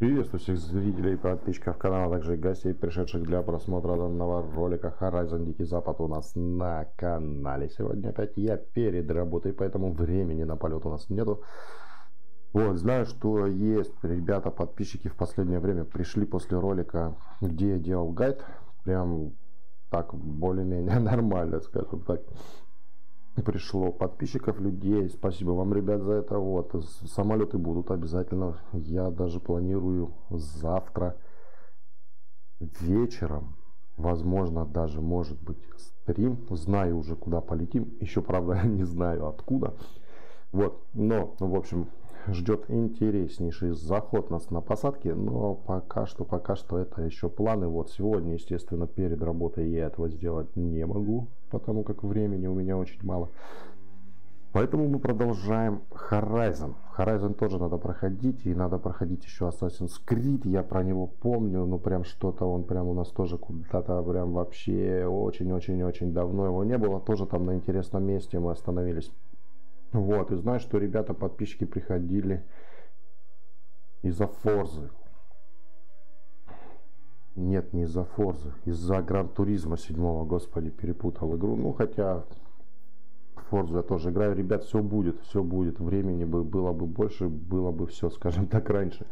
Приветствую всех зрителей и подписчиков канала, а также гостей, пришедших для просмотра данного ролика Horizon Дикий Запад у нас на канале. Сегодня опять я перед работой, поэтому времени на полет у нас нету. Вот, знаю, что есть ребята, подписчики в последнее время пришли после ролика, где я делал гайд. Прям так более-менее нормально, скажем так пришло подписчиков, людей. Спасибо вам, ребят, за это. Вот, самолеты будут обязательно. Я даже планирую завтра вечером, возможно, даже, может быть, стрим. Знаю уже, куда полетим. Еще, правда, не знаю, откуда. Вот, но, в общем, ждет интереснейший заход нас на посадке, но пока что, пока что это еще планы. Вот сегодня, естественно, перед работой я этого сделать не могу, потому как времени у меня очень мало. Поэтому мы продолжаем Horizon. Horizon тоже надо проходить, и надо проходить еще Assassin's Creed. Я про него помню, ну прям что-то он прям у нас тоже куда-то прям вообще очень-очень-очень давно его не было. Тоже там на интересном месте мы остановились. Вот, и знаю, что ребята, подписчики приходили из-за Форзы. Нет, не из-за Форзы, из-за Гран Туризма 7 господи, перепутал игру. Ну, хотя Форзу я тоже играю. Ребят, все будет, все будет. Времени бы было бы больше, было бы все, скажем так, раньше.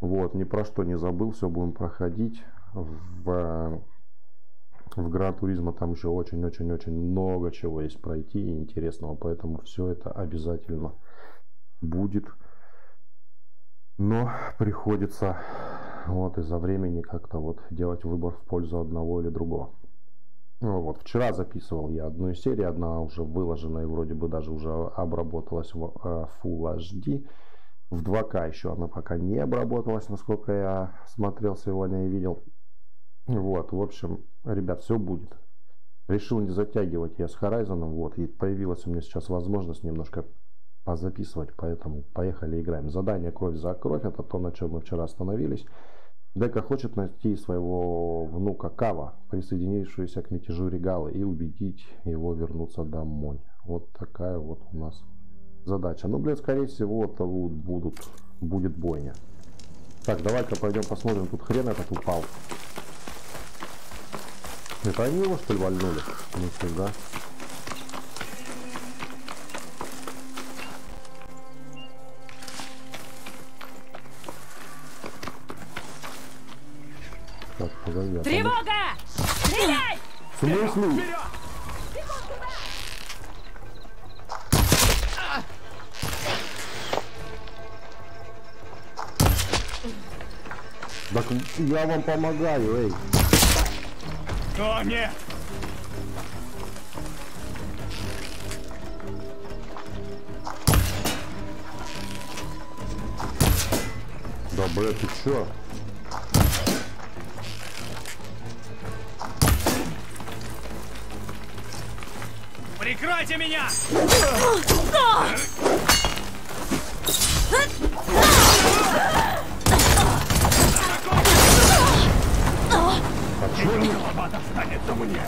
Вот, ни про что не забыл, все будем проходить. В в Гран Туризма там еще очень-очень-очень много чего есть пройти и интересного, поэтому все это обязательно будет. Но приходится вот из-за времени как-то вот делать выбор в пользу одного или другого. Ну, вот вчера записывал я одну из серий, одна уже выложена и вроде бы даже уже обработалась в э, Full HD. В 2К еще она пока не обработалась, насколько я смотрел сегодня и видел. Вот, в общем, ребят, все будет. Решил не затягивать я с Horizon, вот, и появилась у меня сейчас возможность немножко позаписывать, поэтому поехали играем. Задание «Кровь за кровь» — это то, на чем мы вчера остановились. Дека хочет найти своего внука Кава, присоединившегося к мятежу Регала, и убедить его вернуться домой. Вот такая вот у нас задача. Ну, блин, скорее всего, это будут, будет бойня. Так, давай-ка пойдем посмотрим. Тут хрен этот упал. Это они его что ли вальнули? Нифига. Так, погоди. А Тревога! Стреляй! В смысле? Так я вам помогаю, эй. О, нет! Да, блядь, ты чё? Прикройте меня! Они? Голова достанется мне!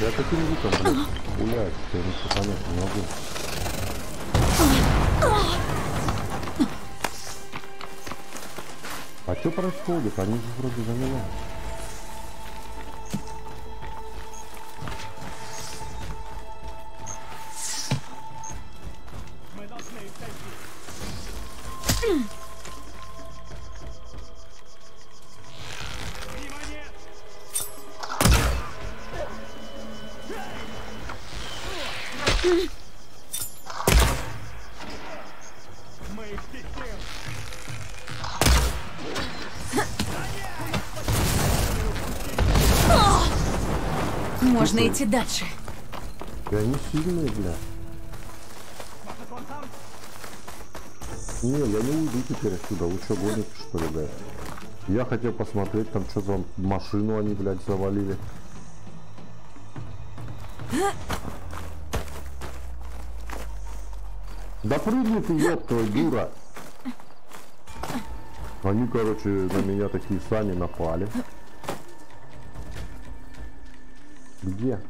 Я таким звуком, блядь, гуляю, я ничего понять не могу. А что происходит? Они же вроде. Мы Идти дальше. И они сильные, бля. Не, я не уйду теперь отсюда. Вы что, гоните, что ли, блядь? Я хотел посмотреть, там что за машину они, блядь, завалили. Да прыгни ты, ёб твою, дура! Они, короче, на меня такие сами напали. Где?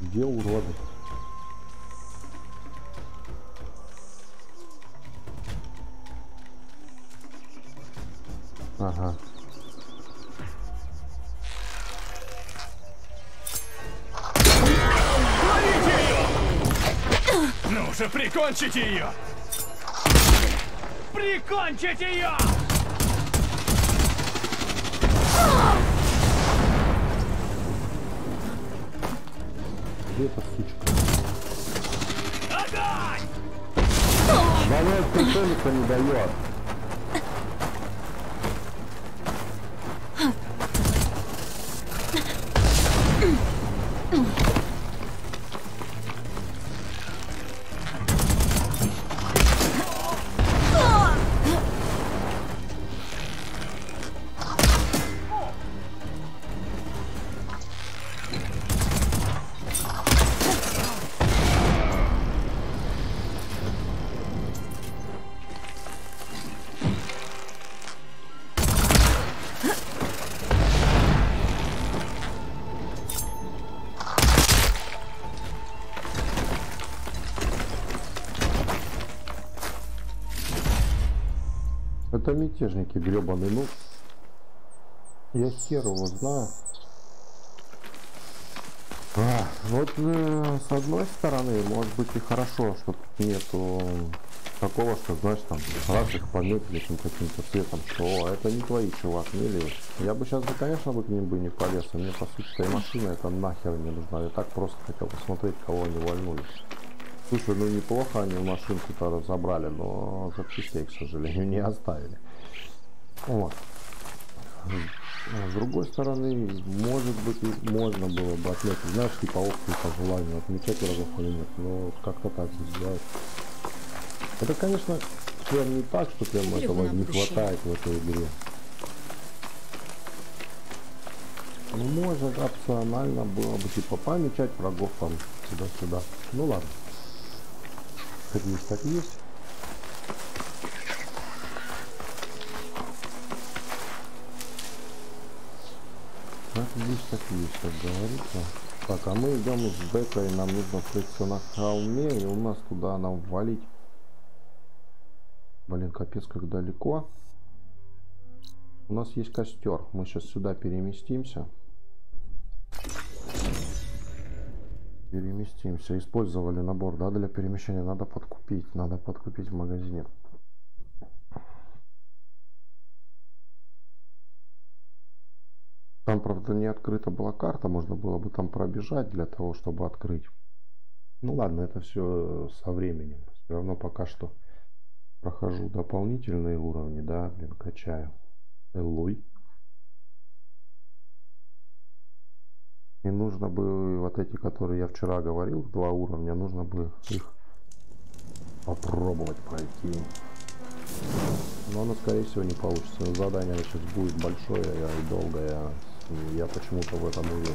Где уроды? Ага. Ну же, прикончите ее! Прикончите ее! Где эта сучка? Огонь! Она прицелиться не дает. Это мятежники гребаные, ну. Я хер его знаю. А, вот э, с одной стороны, может быть и хорошо, что тут нету такого, что, знаешь, там, раз их пометили каким-то цветом, что «О, это не твои, чувак, лезь. Я бы сейчас, конечно, бы к ним бы не полез, и мне, по сути, и машина это нахер не нужна. Я так просто хотел посмотреть, кого они вольнули. Слушай, ну неплохо они машинку-то разобрали, но запчастей, к сожалению, не оставили. Вот. С другой стороны, может быть, можно было бы отметить, знаешь, типа опции по желанию, отмечать врагов или нет, но как-то так сделать. Это, конечно, прям не так, что прям Люблю этого не хватает в этой игре. Ну, можно опционально было бы, типа, помечать врагов там сюда-сюда. Ну ладно. Как есть, так есть. Как есть, так есть, как говорится. Так, а мы идем с Бекой, нам нужно встретиться на холме, и у нас туда нам валить. Блин, капец, как далеко. У нас есть костер. Мы сейчас сюда переместимся. Переместимся. Использовали набор, да, для перемещения. Надо подкупить. Надо подкупить в магазине. Там, правда, не открыта была карта. Можно было бы там пробежать для того, чтобы открыть. Ну ладно, это все со временем. Все равно пока что прохожу дополнительные уровни, да, блин, качаю. Элой. И нужно бы вот эти, которые я вчера говорил, два уровня, нужно бы их попробовать пройти. Но оно, скорее всего, не получится. Задание сейчас будет большое и долгое. Я почему-то в этом уверен.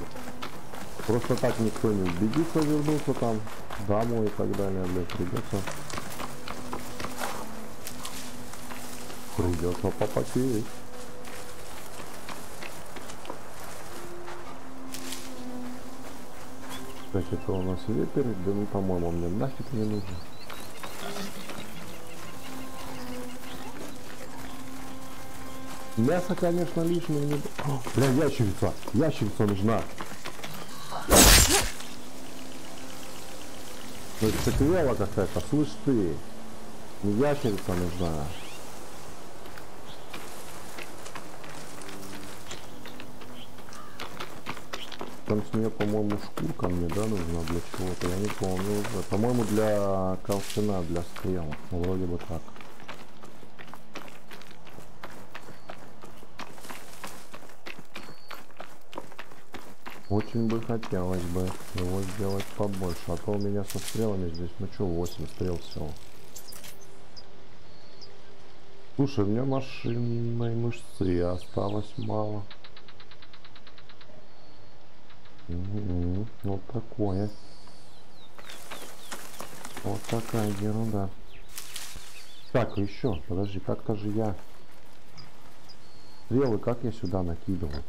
Просто так никто не убедится вернуться там домой и так далее. Блин, придется... Придется попотеть. Так, это у нас ветер, да ну, по-моему, мне нафиг не нужен. Мясо, конечно, лишнее не... О, бля, ящерица! Ящерица нужна! Ну, это какая-то, слышь ты! Ящерица нужна. Там с нее, по-моему, шкурка мне, да, нужна для чего-то, я не помню уже. По-моему, для колчана, для стрел. Вроде бы так. Очень бы хотелось бы его сделать побольше, а то у меня со стрелами здесь, ну что, 8 стрел всего. Слушай, у меня машинной мышцы осталось мало. Мгм, Вот такое. Вот такая ерунда. Так, еще, подожди, как-то же я... Стрелы как я сюда накидывал?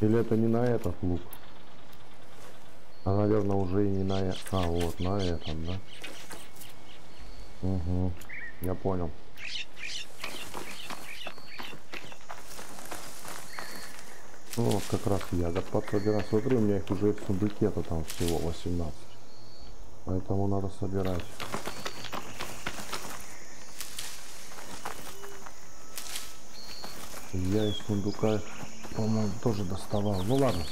Или это не на этот лук? А, наверное, уже и не на... э- А, вот, на этом, да? Угу. Я понял. Ну, вот как раз ягод подсобирать. Смотри, у меня их уже в сундуке-то там всего 18. Поэтому надо собирать. Я из сундука, по-моему, тоже доставал. Ну ладно,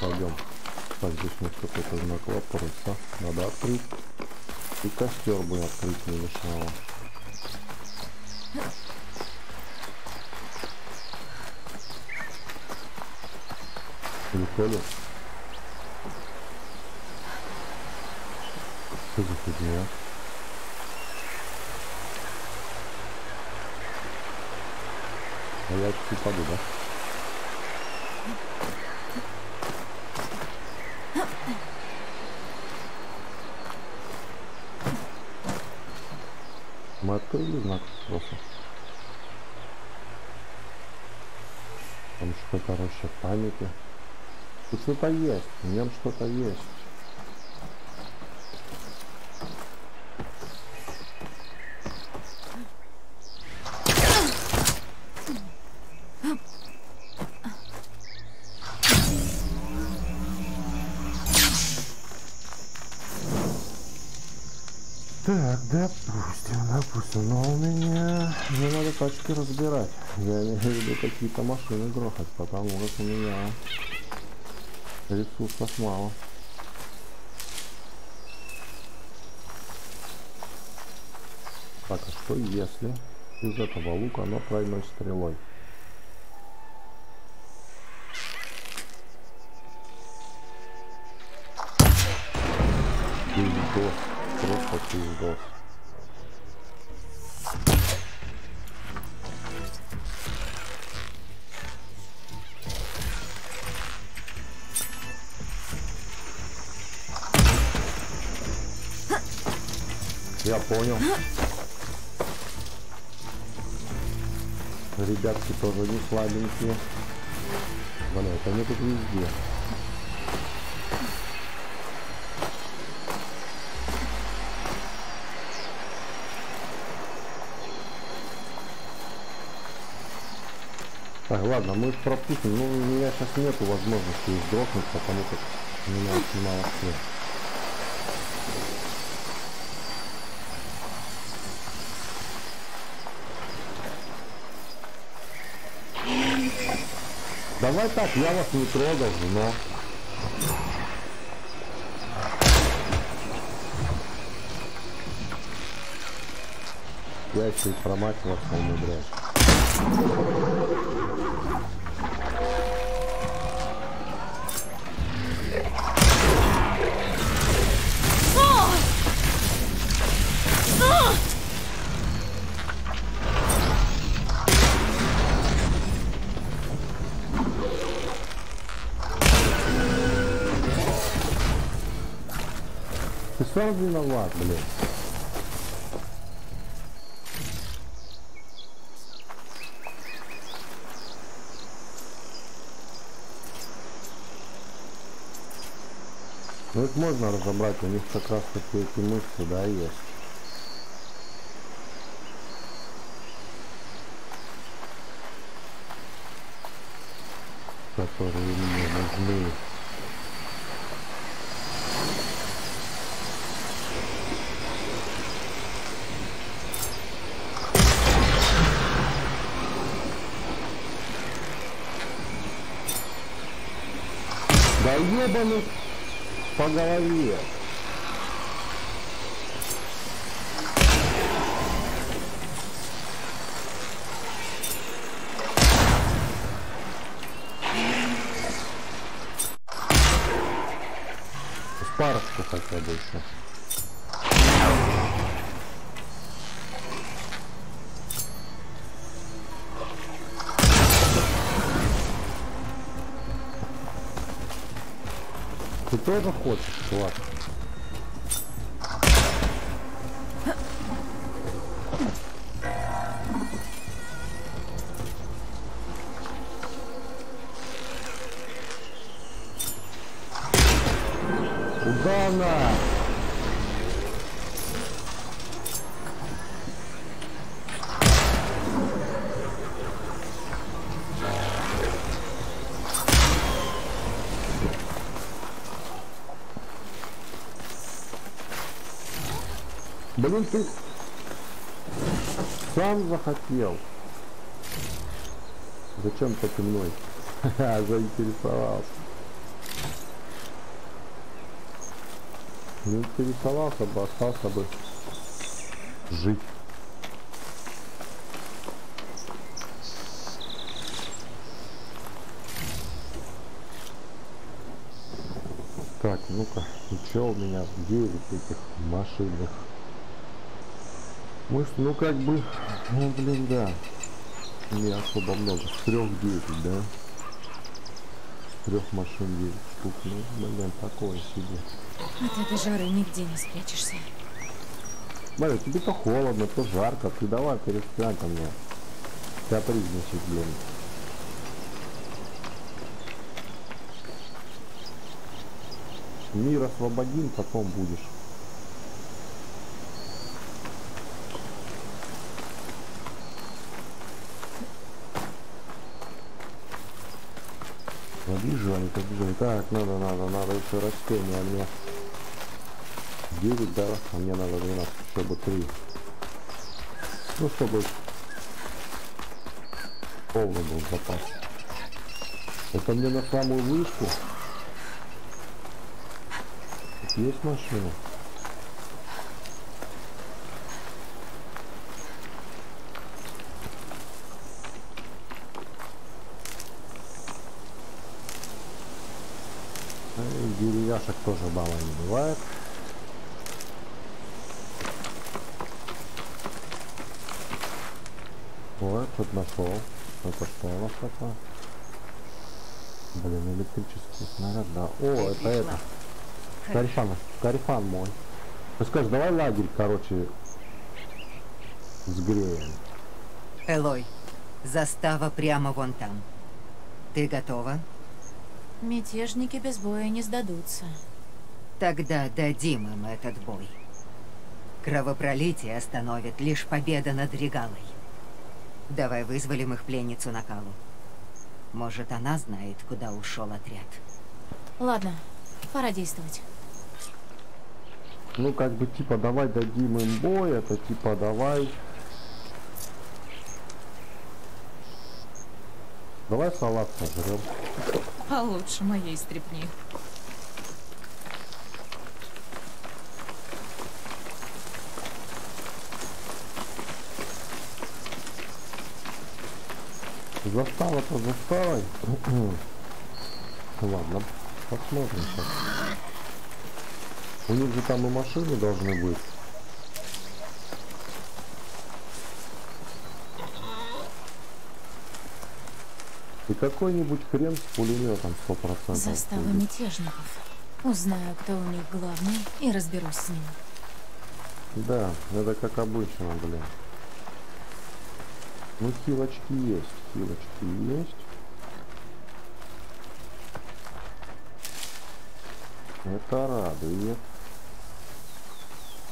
пойдем. Так, здесь у нас какой-то знак вопроса. Надо открыть. И костер бы открыть не мешало. Прикольно. Что за фигня? А я чуть упаду, да? Мы открыли знак вопроса. Там что-то роща памяти. Тут что-то есть, в нем что-то есть. Так, допустим, допустим, но у меня мне надо тачки разбирать. Я имею в виду какие-то машины грохать, потому как у меня ресурсов мало. Так, а что если из этого лука оно тройной стрелой? Пиздос. Просто пиздос. Я понял. Ребятки тоже не слабенькие. Блять, они тут везде. Так, ладно, мы пропустим. Ну, у меня сейчас нету возможности их потому как меня очень мало Давай так, я вас не трогал, но... Я еще и промахиваться умудряюсь. Сам виноват, блин. Ну их можно разобрать, у них как раз таки эти мышцы, да, есть. Которые мне нужны. Ебаный по голове. Ты тоже хочешь, Блин, ты сам захотел. Зачем ты мной? Заинтересовался. Не интересовался бы, остался бы жить. Так, ну-ка, что у меня 9 этих машинных? Мы, ну как бы, ну блин, да. Не особо много. С трех 9, да? С трех машин 9 штук. Ну, блин, такое себе. От этой жары нигде не спрячешься. Смотри, тебе то холодно, то жарко. Ты давай перестань ко мне. Капризничать, блин. Мир освободим, потом будешь. Побежали, побежали. Так, надо, надо, надо еще растения. А мне 9, да, а мне надо 12, еще бы 3. Ну, чтобы полный был запас. Это мне на самую вышку. Есть машина? И деревяшек тоже мало не бывает. Вот, тут нашел. Это что у нас такое? Блин, электрический снаряд, да. О, это это. Карифан, мой. Ты скажешь, давай лагерь, короче, сгреем. Элой, застава прямо вон там. Ты готова? Мятежники без боя не сдадутся. Тогда дадим им этот бой. Кровопролитие остановит лишь победа над Регалой. Давай вызволим их пленницу на Калу. Может, она знает, куда ушел отряд. Ладно, пора действовать. Ну, как бы, типа, давай дадим им бой, это типа, давай... Давай салат сожрем. А лучше моей стрипни. Застава-то заставой. Ладно, посмотрим сейчас. У них же там и машины должны быть. И какой-нибудь хрен с пулеметом сто процентов. Застава мятежников. Узнаю, кто у них главный, и разберусь с ним. Да, это как обычно, блин. Ну, хилочки есть, хилочки есть. Это радует.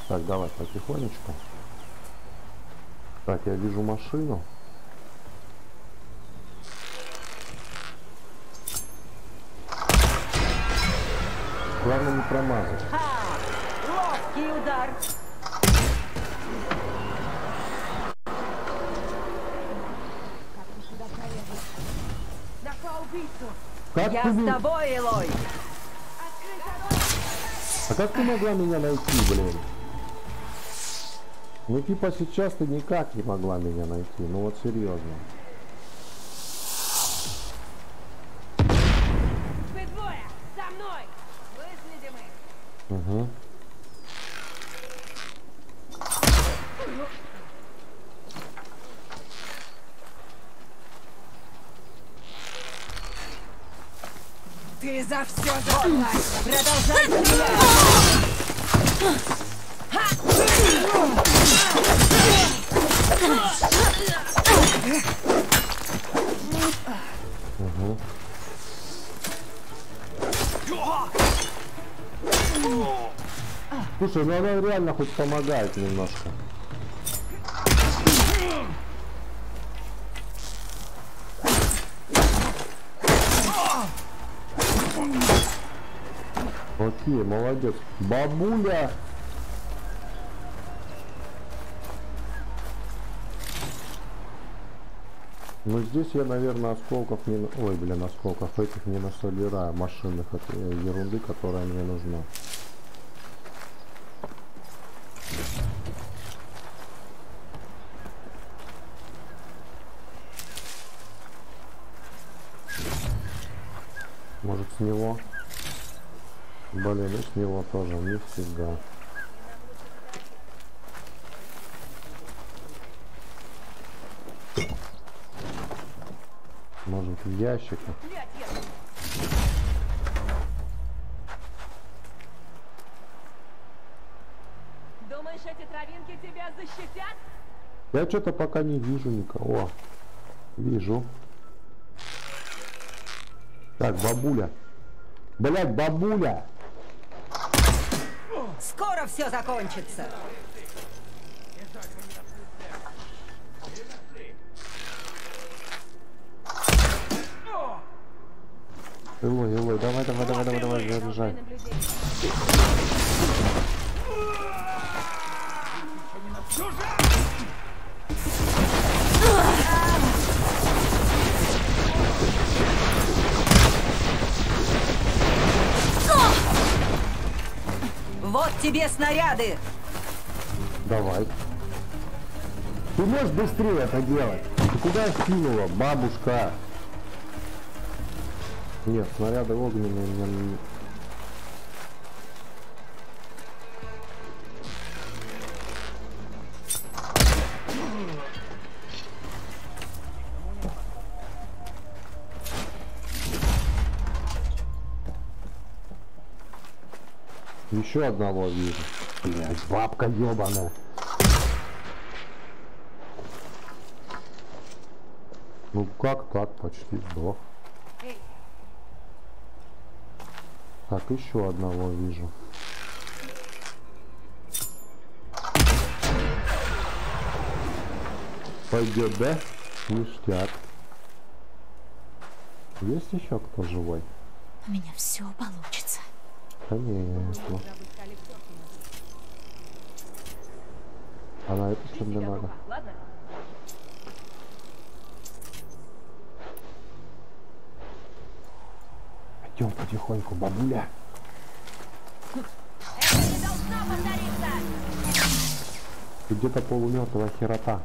Так, давай потихонечку. Так, я вижу машину. Главное не промазать. Ловкий удар! Как Я ты, с тобой, Элой! А как ты могла меня найти, блин? Ну типа сейчас ты никак не могла меня найти. Ну вот серьезно. Вы двое! За мной! Выследим их! Угу. Ты за все заплатишь! Продолжай стрелять! Слушай, ну она реально хоть помогает немножко. Окей, молодец. Бабуля! Ну здесь я, наверное, осколков не... Ой, блин, осколков этих не насобираю. Машинных от ерунды, которая мне нужна. Может с него? Блин, и с него тоже, нифига. Может в ящиках? Думаешь, эти травинки тебя защитят? Я что-то пока не вижу никого. Вижу. Так, бабуля. Блять, бабуля! Скоро все закончится. Илой, Илой, давай, давай, давай, давай, давай, заряжай. Вот тебе снаряды. Давай. Ты можешь быстрее это делать? Ты куда скинула, бабушка? Нет, снаряды огненные мне... не- Еще одного вижу. Блядь, бабка ебаная. Ну как так, почти сдох. Так, еще одного вижу. Пойдет, да? Ништяк. Есть еще кто живой? У меня все получится. Конечно. А на это что мне надо? Ладно? Идем потихоньку, бабуля. Где-то полумертвая херота.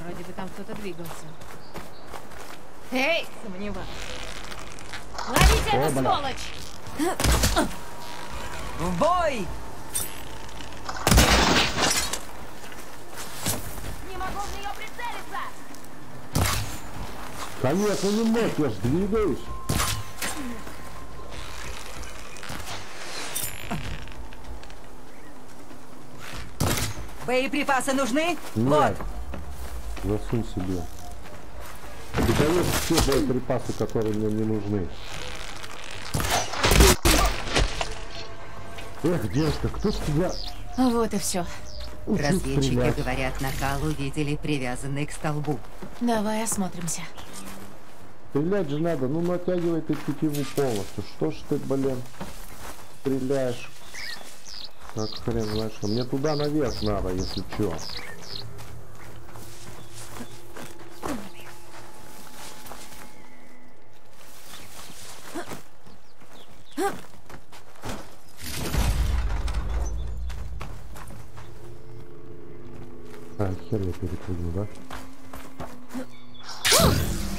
Вроде бы там кто-то двигался. Эй, сомневаюсь. Ловите О, эту бля. сволочь! В бой! Конечно, не мог, я ж двигаюсь. Боеприпасы нужны? Нет. Засунь себе. Ты даешь все боеприпасы, которые мне не нужны. Эх, девушка, кто ж тебя Вот и все. Вот. Разведчики стрелять? говорят, накал увидели привязанный к столбу. Давай осмотримся. Стрелять же надо, ну натягивай ты тетиву полностью. Что ж ты, блин, стреляешь? Как хрен знаешь, что. Мне туда наверх надо, если чё. А, хер я перепрыгну, да?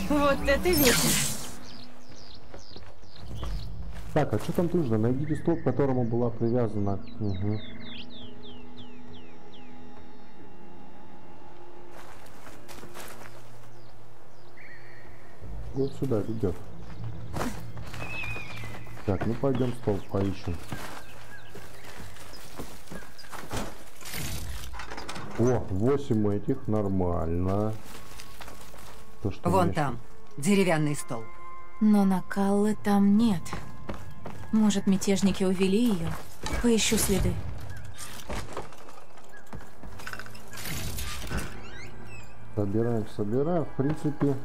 Вот это ветер. Так, а что там нужно? Найдите столб, к которому была привязана. Угу. Вот сюда ведет. Так, ну пойдем столб поищем. О, 8 этих, нормально. То, что Вон мне- там, деревянный столб. Но Накаллы там нет. Может, мятежники увели ее? Поищу следы. Собираем, собираем. В принципе...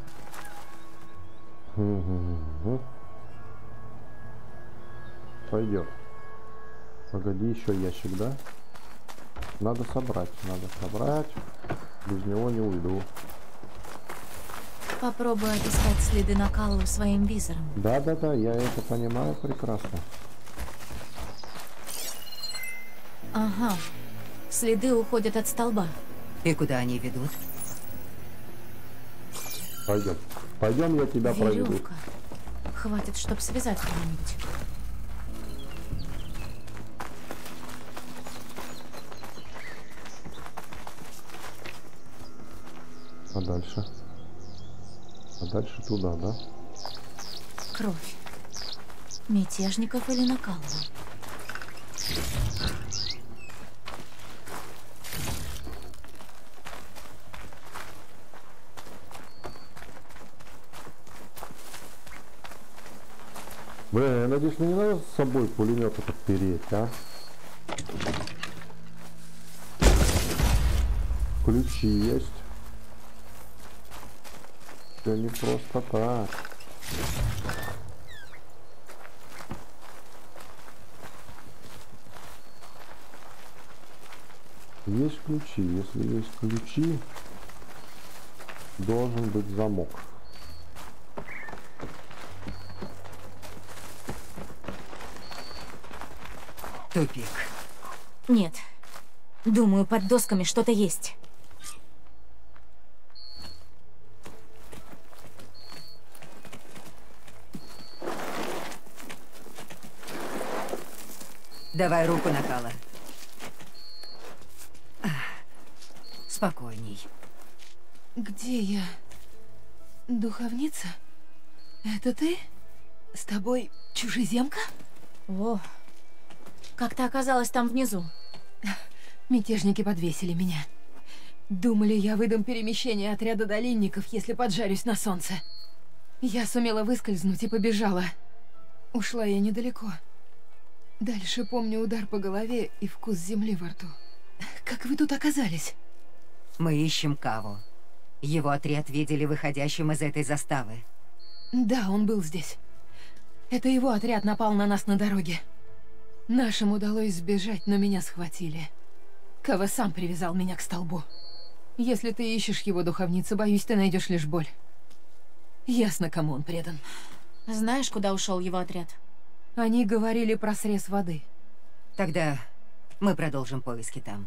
Пойдет. Погоди, еще ящик, да? Надо собрать, надо собрать. Без него не уйду. Попробую отыскать следы Накаллы своим визором. Да-да-да, я это понимаю прекрасно. Ага. Следы уходят от столба. И куда они ведут? Пойдем. Пойдем, я тебя проведу. Веревка. Хватит, чтобы связать кого-нибудь. А дальше? А дальше туда, да? Кровь. Мятежников или Накаллы? Блин, я надеюсь, мне не надо с собой пулемет этот переть, а? Ключи есть. Все не просто так. Есть ключи. Если есть ключи, должен быть замок. Тупик. Нет. Думаю, под досками что-то есть. Давай руку, Накала. Спокойней. Где я? Духовница? Это ты? С тобой чужеземка? О, как ты оказалась там внизу? Мятежники подвесили меня. Думали, я выдам перемещение отряда долинников, если поджарюсь на солнце. Я сумела выскользнуть и побежала. Ушла я недалеко. Дальше помню удар по голове и вкус земли во рту. Как вы тут оказались? Мы ищем Каву. Его отряд видели выходящим из этой заставы. Да, он был здесь. Это его отряд напал на нас на дороге. Нашим удалось сбежать, но меня схватили. Кава сам привязал меня к столбу. Если ты ищешь его духовницу, боюсь, ты найдешь лишь боль. Ясно, кому он предан. Знаешь, куда ушел его отряд? Они говорили про срез воды. Тогда мы продолжим поиски там.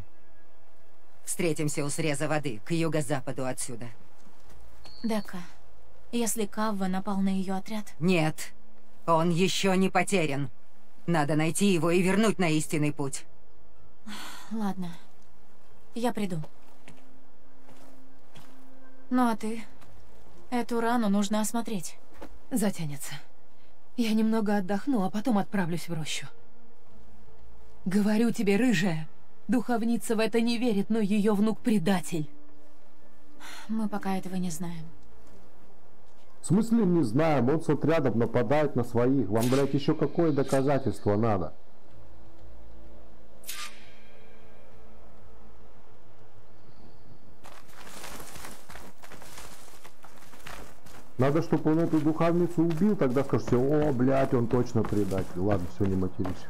Встретимся у среза воды, к юго-западу отсюда. Дека, если Кавва напал на ее отряд, Нет, он еще не потерян. Надо найти его и вернуть на истинный путь. ладно. Я приду. Ну а ты? Эту рану нужно осмотреть. Затянется. Я немного отдохну, а потом отправлюсь в рощу. Говорю тебе, рыжая, духовница в это не верит, но ее внук предатель. Мы пока этого не знаем. В смысле не знаем, он с отрядом нападает на своих. Вам, блядь, еще какое доказательство надо? Надо, чтобы он эту духовницу убил, тогда скажете, о, блядь, он точно предатель. Ладно, все, не матерись.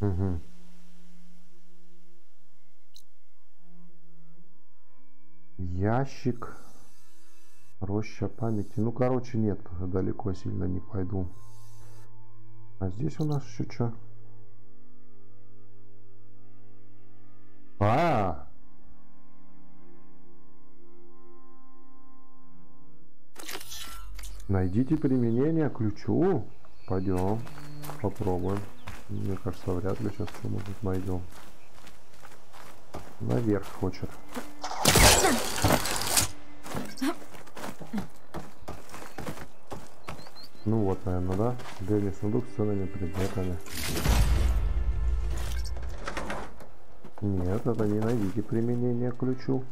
Мгм. Ящик. Роща памяти. Ну, короче, нет, далеко сильно не пойду. А здесь у нас еще что? А, Найдите применение ключу. Пойдем. Попробуем. Мне кажется, вряд ли сейчас что-нибудь найдем. Наверх хочет. Ну вот, наверное, да? Древний сундук с ценными предметами. Нет, это не найдите применение ключу.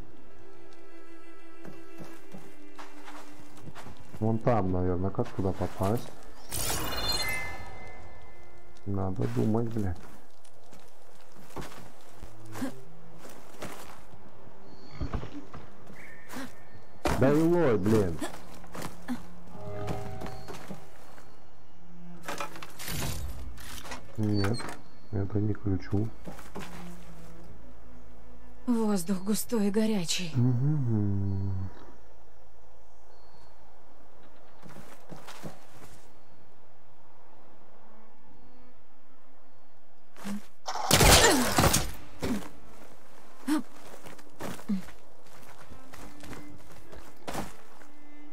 Вон там, наверное, как туда попасть? Надо думать, блядь. Да илой, блин. Нет, это не ключу. Воздух густой и горячий.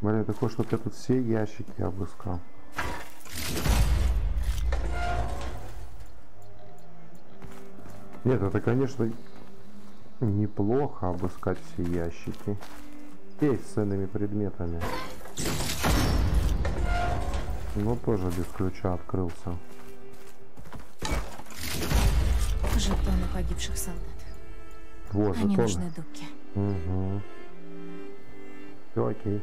Блин, такое, что я тут все ящики обыскал. Нет, это, конечно, неплохо обыскать все ящики. Есть с ценными предметами. Но тоже без ключа открылся. Жетоны погибших солдат. Вот, Они жетоны. нужны Дубке. Угу. Все окей.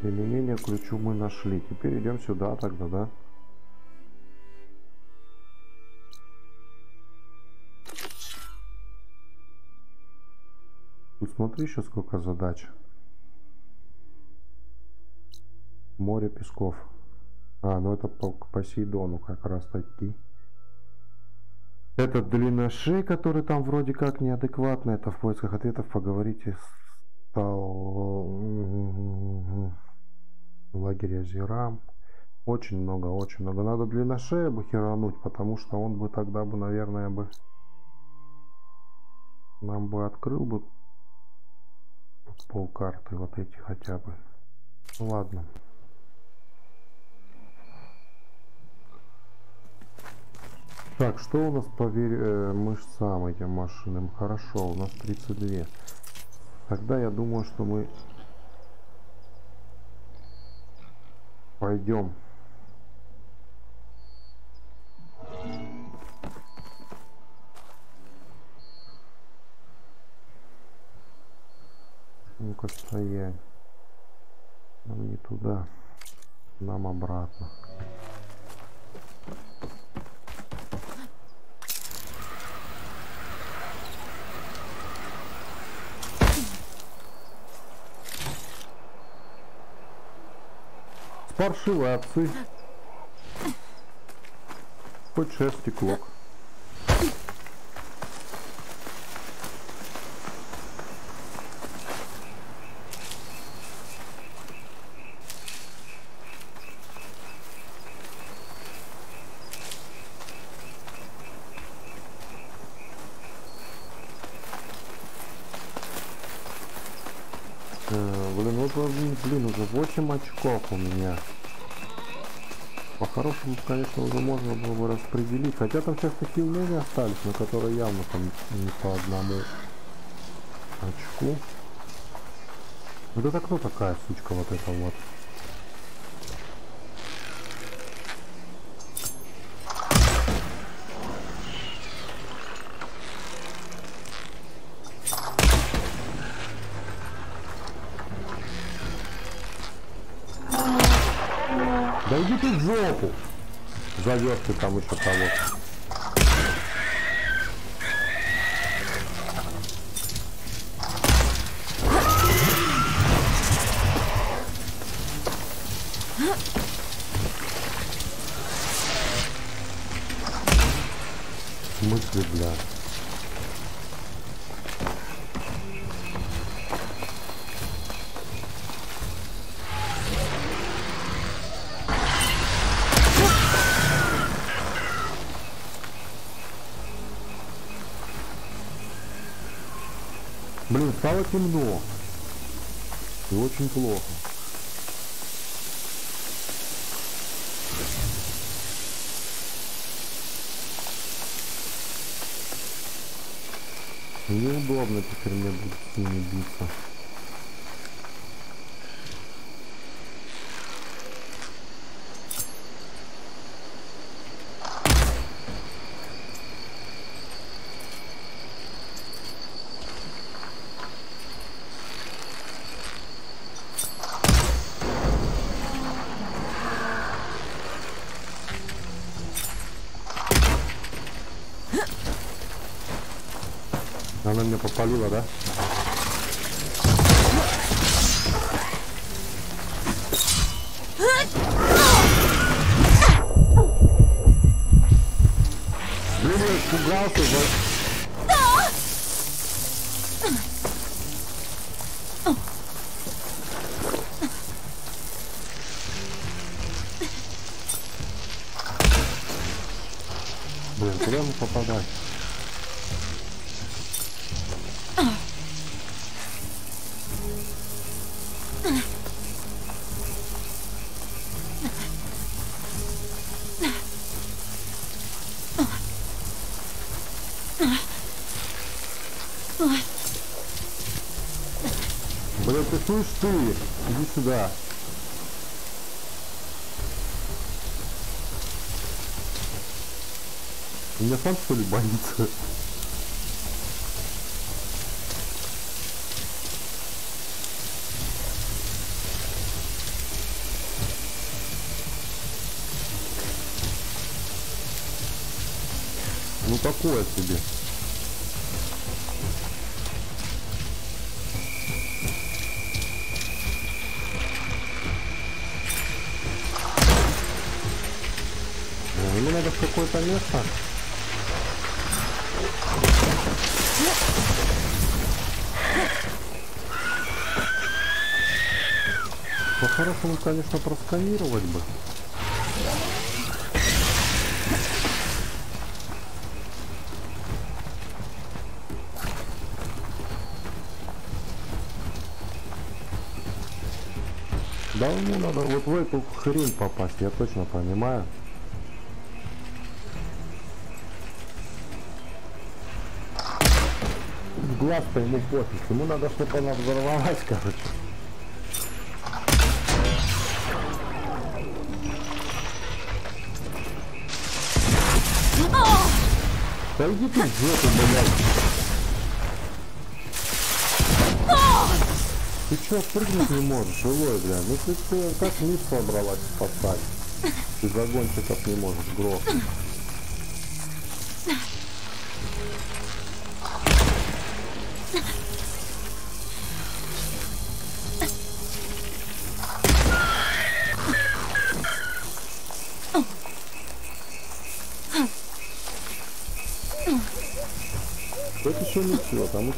Применение ключу мы нашли. Теперь идем сюда тогда, да? Смотри еще сколько задач. Море песков. А, ну это по к Посейдону как раз таки. Этот длинношей, который там вроде как неадекватный, это в поисках ответов поговорите с в Зирам. Очень много, очень много. Надо длинношея бы херануть, потому что он бы тогда бы, наверное, бы нам бы открыл бы полкарты вот эти хотя бы. Ну ладно. Так, что у нас по э, мышцам этим машинам? Хорошо, у нас 32. Тогда я думаю, что мы пойдем. Ну-ка стоять. Нам не туда. Нам обратно. Спаршивые отцы. Хоть шерсти клок. Э, Блин, вот, блин, блин, уже 8 очков у меня. По-хорошему, конечно, уже можно было бы распределить. Хотя там сейчас такие умения остались, на которые явно там не по одному очку. Вот это кто такая сучка вот эта вот? Ты в жопу! Зовешь ты там еще кого-то. Темно. И очень плохо. Неудобно теперь мне будет с ними биться. Блин, ты? Иди сюда. Меня сам что ли боится? Ну такое себе. Место. По-хорошему, конечно, просканировать бы. Да ему надо вот в эту хрень попасть, я точно понимаю. В глаз-то ему пофиг, ему надо что-то надо взорвалась, короче. Да иди ты в жопу, блядь. Ты чё, прыгнуть не можешь, живой, бля? Ну ты, ты как вниз собралась спасать? Ты загонщиков не можешь грохнуть. Там.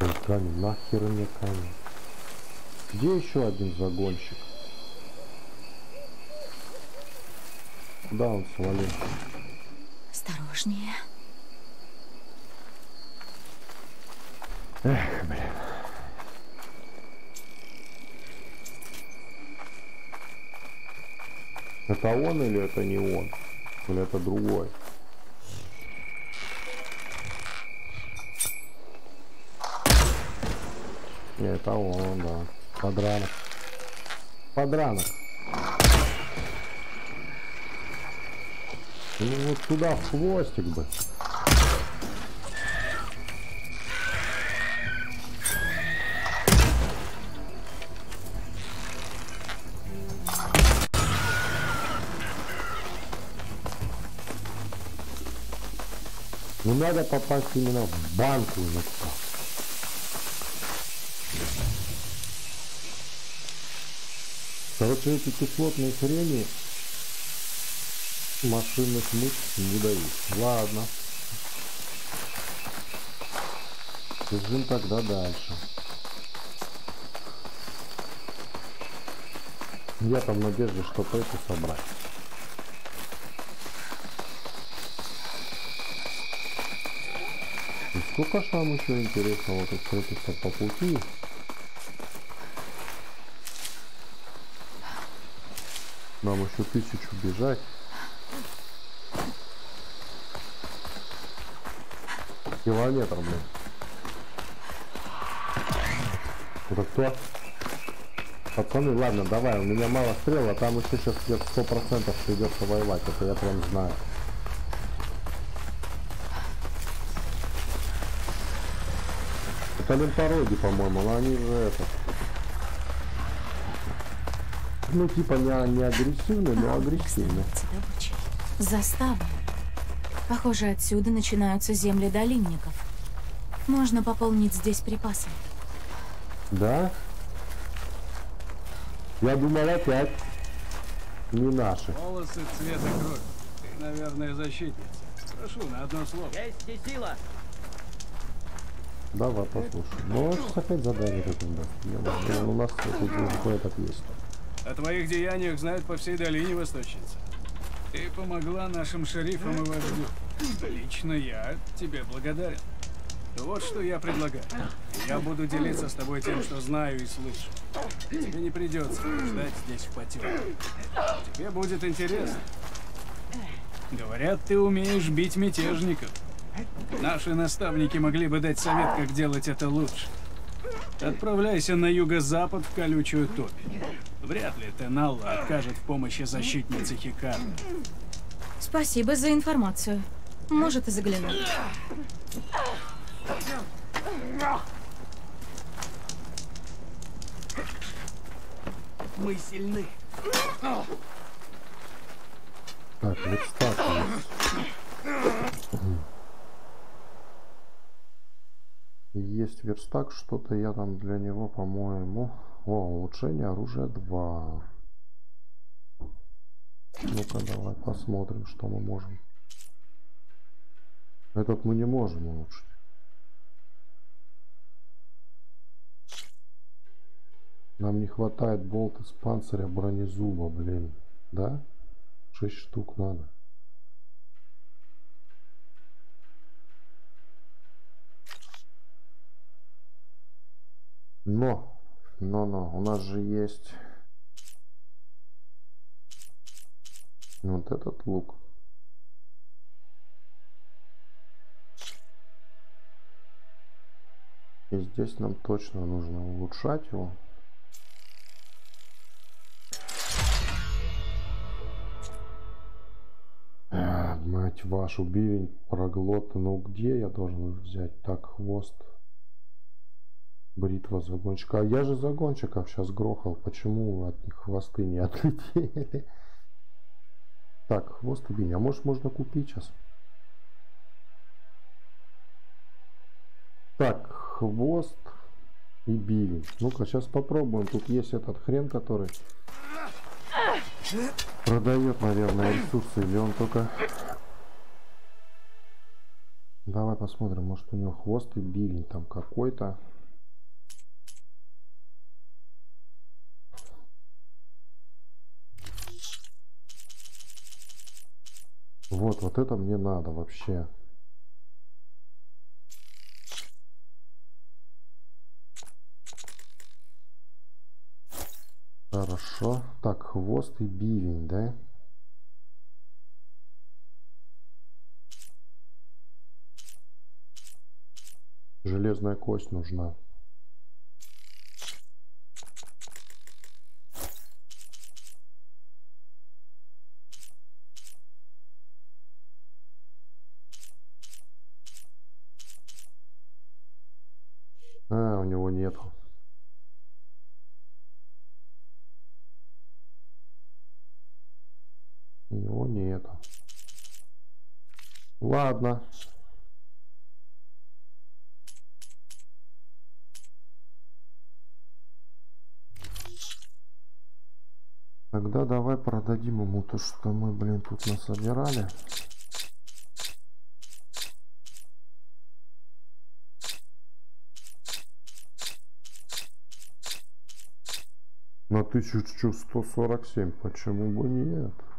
Ой, камень, нахер мне камень. Где еще один загонщик? Куда он свалил? Осторожнее. Эх, блин. Это он или это не он? Или это другой? Это он, да. Подранок. Подранок. Ну вот туда в хвостик бы. Надо попасть именно в банку иногда. Короче, эти кислотные хрени машинных мышц не дают. Ладно. Бежим тогда дальше. Я там в надежде, что это собрать. Сколько ж нам еще интересного вот открытых-то по пути? Нам еще тысячу бежать. Километр, блин. Это кто? Пацаны, ладно, давай, у меня мало стрел, а там еще сейчас где сто процентов придется воевать, это я прям знаю. Это лентороги, по-моему, но они же это. Ну, типа не, не агрессивный, но добычей. Застава. Похоже, отсюда начинаются земли долинников. Можно пополнить здесь припасы. Да? Я думал опять не наши. Волосы цвета крови. Ты, наверное, защитница. Прошу, на одно слово. Есть и сила! Давай послушай. Ну, опять задание какое-то. У нас тут уже этот есть. О твоих деяниях знают по всей долине восточница. Ты помогла нашим шерифам и вождю. Лично я тебе благодарен. Вот что я предлагаю. Я буду делиться с тобой тем, что знаю и слышу. Тебе не придется ждать здесь в потеме. Тебе будет интересно. Говорят, ты умеешь бить мятежников. Наши наставники могли бы дать совет, как делать это лучше. Отправляйся на юго-запад в колючую топь. Вряд ли Теналла откажет в помощи защитнице Хикарда. Спасибо за информацию. Может и заглянуть. Мы сильны. Так, верстак есть. Есть верстак, что-то я там для него, по-моему... О, улучшение оружия 2. Ну-ка, давай посмотрим, что мы можем. Этот мы не можем улучшить. Нам не хватает болт из панциря бронезуба, блин. Да? 6 штук надо. Но, но, но, у нас же есть вот этот лук. И здесь нам точно нужно улучшать его. А, мать вашу, бивень, проглот. Ну где я должен взять? Так, хвост. Бритва загонщика. А я же загонщиков сейчас грохал. Почему от них хвосты не отлетели? Так, хвост и бивень. А может можно купить сейчас? Так, хвост и бивень. Ну-ка, сейчас попробуем. Тут есть этот хрен, который продает, наверное, ресурсы. Или он только... Давай посмотрим. Может у него хвост и бивень там какой-то. Вот, вот это мне надо вообще. Хорошо. Так, хвост и бивень, да? Железная кость нужна. А, у него нету. У него нету. Ладно. Тогда давай продадим ему то, что мы, блин, тут насобирали. На 1147, почему бы нет?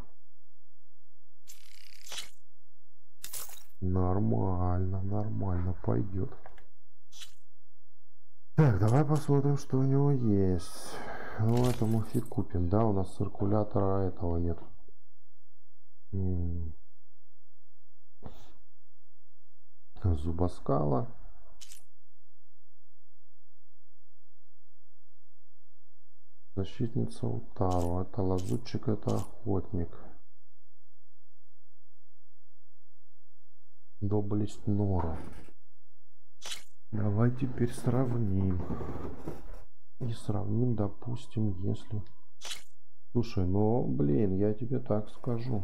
Нормально, нормально, пойдет. Так, давай посмотрим, что у него есть. Ну, это мы фиг купим, да? У нас циркулятора этого нет. Зубоскала. Защитница Утару. Это лазутчик, это охотник. Доблесть Нора. Давай теперь сравним. И сравним, допустим, если Слушай, ну, блин, я тебе так скажу.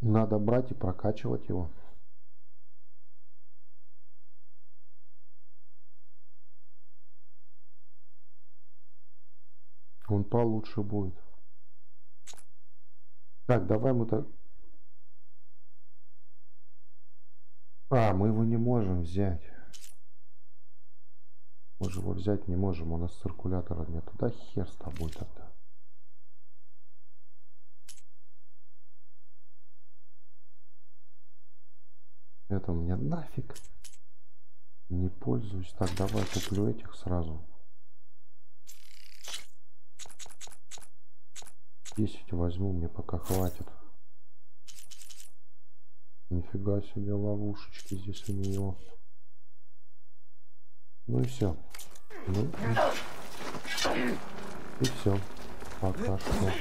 Надо брать и прокачивать его. Он получше будет. Так, давай мы так... А, мы его не можем взять. Мы же его взять не можем, у нас циркулятора нет. Да хер с тобой тогда. Это мне нафиг. Не пользуюсь. Так, давай куплю этих сразу. 10 возьму, мне пока хватит. Нифига себе ловушечки здесь у нее. Ну и все. Ну и, и все. Пока что.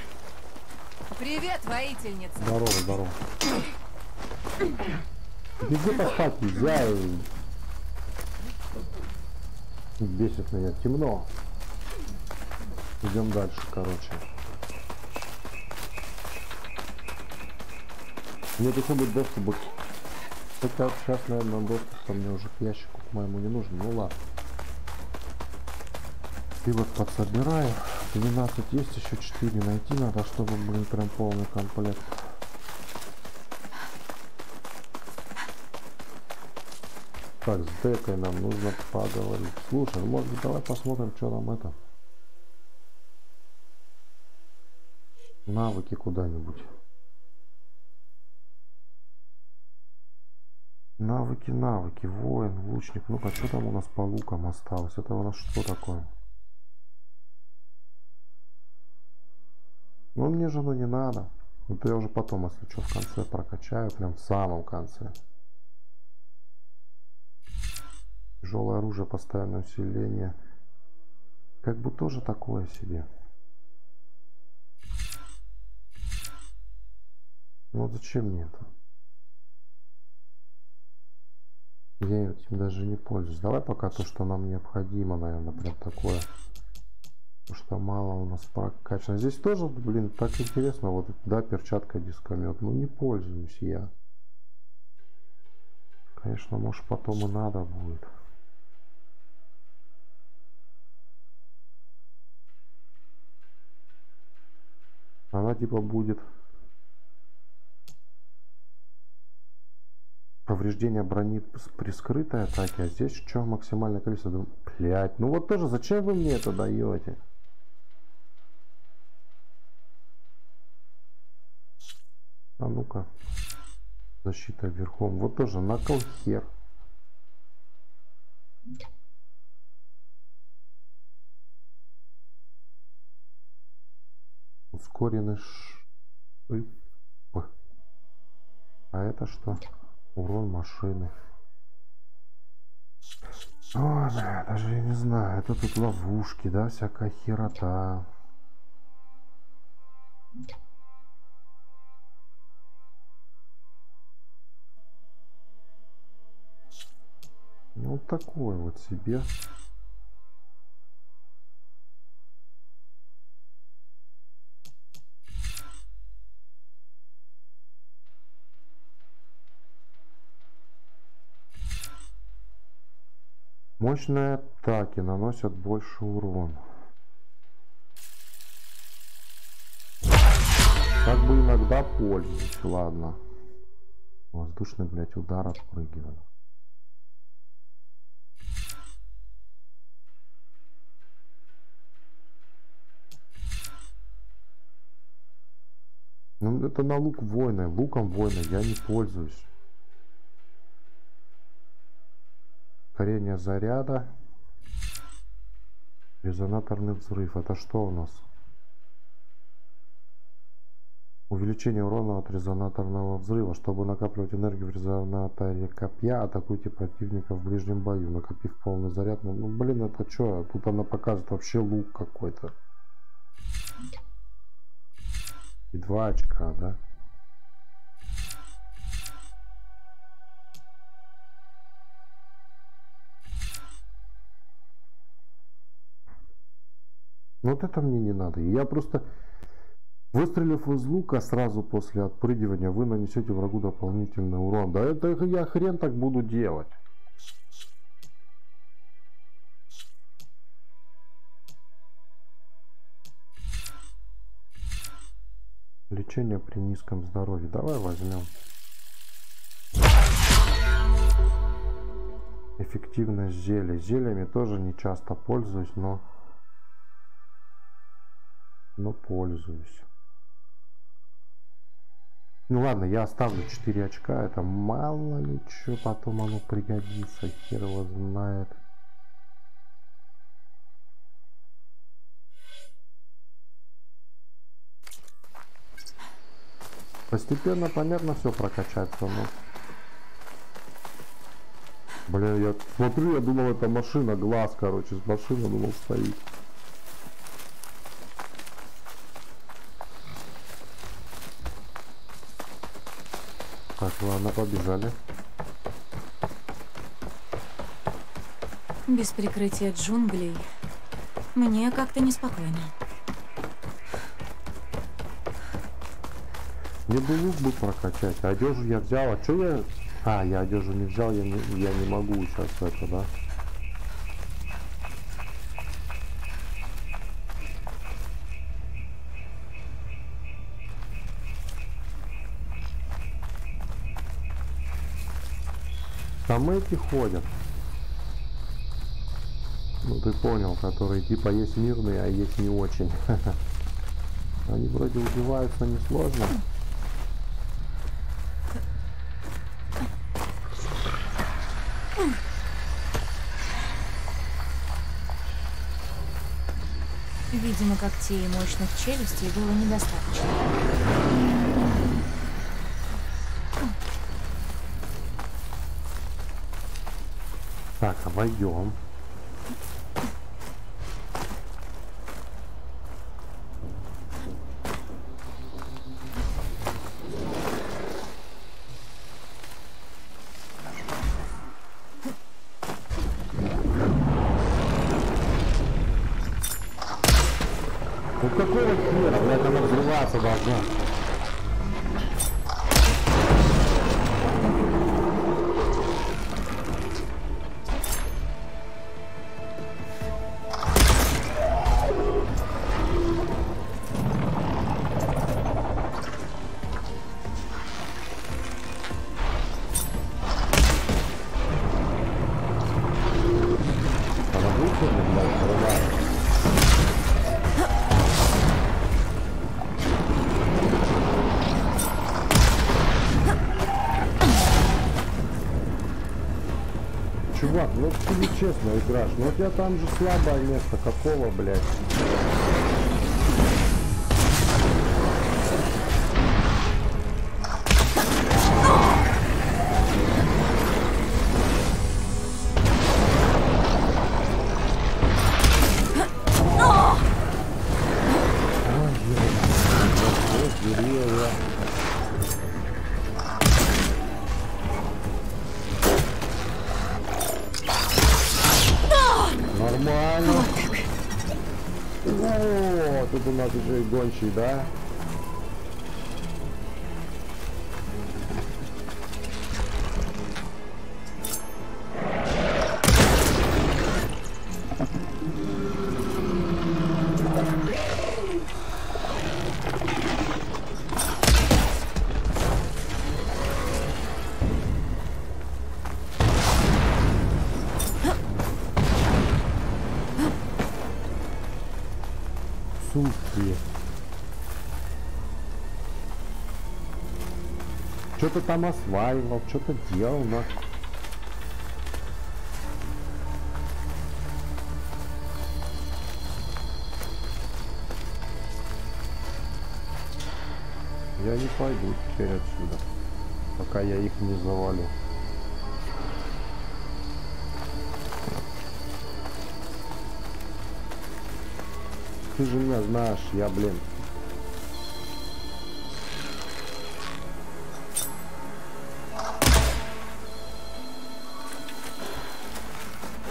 Привет, воительница. Здорово, здорово. Где поспать нельзя. Бесит меня. Темно. Идем дальше, короче. Мне быть доступ. Хотя сейчас, наверное, доступ мне уже к ящику к моему не нужен. Ну ладно. И вот подсобираю. 12 есть, еще 4 найти надо, чтобы, блин, прям полный комплект. Так, с Декой нам нужно поговорить. Слушай, ну может давай посмотрим, что нам это. Навыки куда-нибудь. Навыки, навыки. Воин, лучник. Ну-ка, что там у нас по лукам осталось? Это у нас что такое? Ну, мне же оно не надо. Это я уже потом, если что, в конце прокачаю. Прям в самом конце. Тяжелое оружие, постоянное усиление. Как бы тоже такое себе. Ну, зачем мне это? Я этим даже не пользуюсь. Давай пока то, что нам необходимо, наверное, прям такое. Потому что мало у нас прокачано. Здесь тоже, блин, так интересно. Вот, да, перчатка дискомет. Ну, не пользуюсь я. Конечно, может, потом и надо будет. Она типа будет Повреждение брони при скрытой атаке. А здесь что максимальное количество? Блять, ну вот тоже зачем вы мне это даете? А ну-ка. Защита верхом. Вот тоже накол хер. Ускоренный ш... А это что? Урон машины. Ой, бля, даже я не знаю. Это тут ловушки, да, всякая херота. Ну, такой вот себе. Мощные атаки наносят больше урон. Как бы иногда пользуюсь, ладно. Воздушный, блядь, удар отпрыгиваю. Ну, это на лук воина. Луком воина я не пользуюсь. Ускорение заряда. Резонаторный взрыв. Это что у нас? Увеличение урона от резонаторного взрыва. Чтобы накапливать энергию в резонаторе копья, атакуйте противника в ближнем бою, накопив полный заряд. Ну, ну блин, это что? Тут она показывает вообще лук какой-то. И два очка, да? Вот это мне не надо. Я просто, выстрелив из лука сразу после отпрыгивания, вы нанесете врагу дополнительный урон. Да это я хрен так буду делать. Лечение при низком здоровье. Давай возьмем. Эффективность зелья. Зельями тоже не часто пользуюсь, но, но пользуюсь. Ну ладно, я оставлю 4 очка. Это мало ли что потом оно пригодится. Хер его знает. Постепенно, понятно, все прокачается, но... Бля, я смотрю, я думал, это машина, глаз, короче, с машины, думал, стоит. Ладно, побежали. Без прикрытия джунглей мне как-то неспокойно. Мне бы лук бы прокачать. Одежду я взял. А что я... А, я одежду не взял, я не, я не могу сейчас это, да? Там эти ходят. Ну ты понял, которые типа есть мирные, а есть не очень. Они вроде убиваются несложно. Видимо, когтей и мощных челюстей было недостаточно. Так, играешь. Ну у тебя там же слабое место. Какого, блядь? И гончий, да? Что-то там осваивал, что-то делал, но... Я не пойду теперь отсюда, пока я их не завалю. Ты же меня знаешь, я, блин.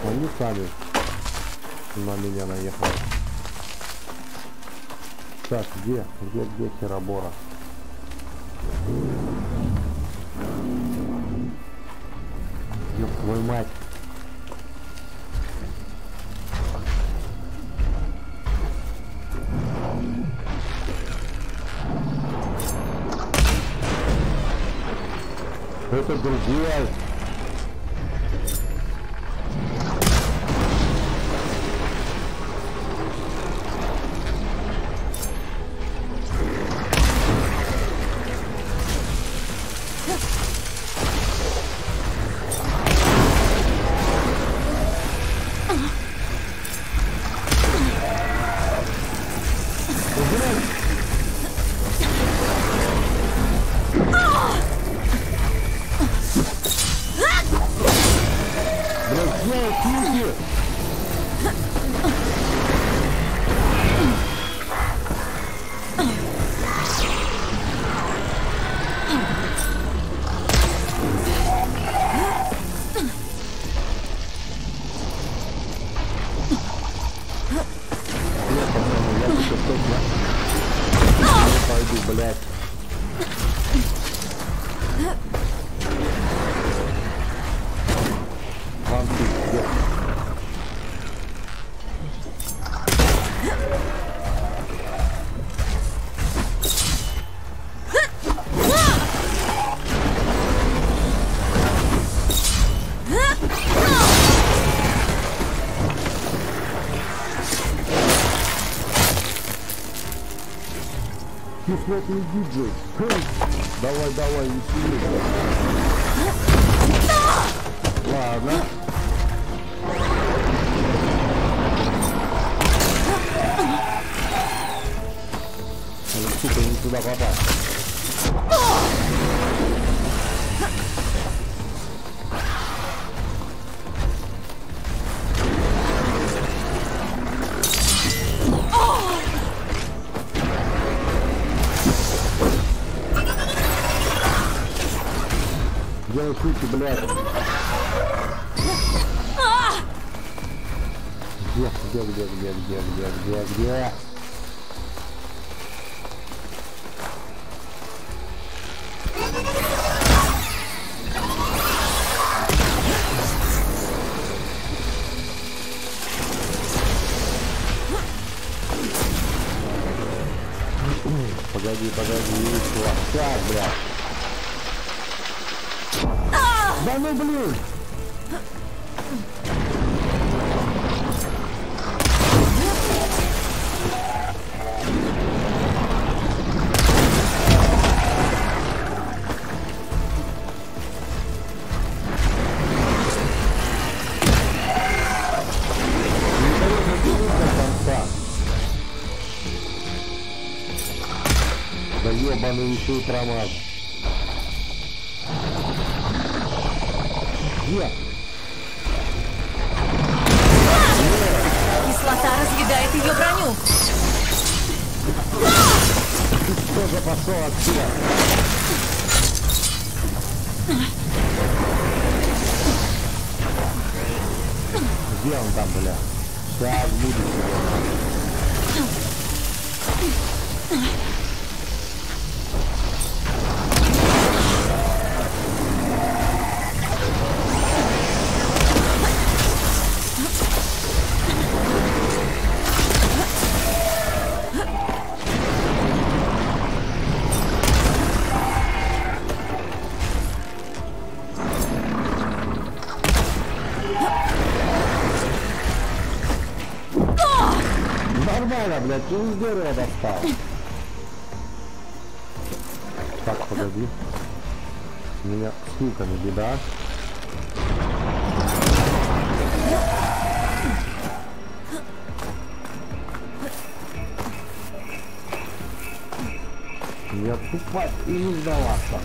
Они сами на меня наехали. Так, где? Где, где Херабора? Ёб твою мать. Это другой. Кислотный диджей. Хм. Давай, давай, веселись. Ладно. Промазал. Блядь, ты здорово достал. Так, погоди. У меня с луками беда. Я тупо и не сдаваться.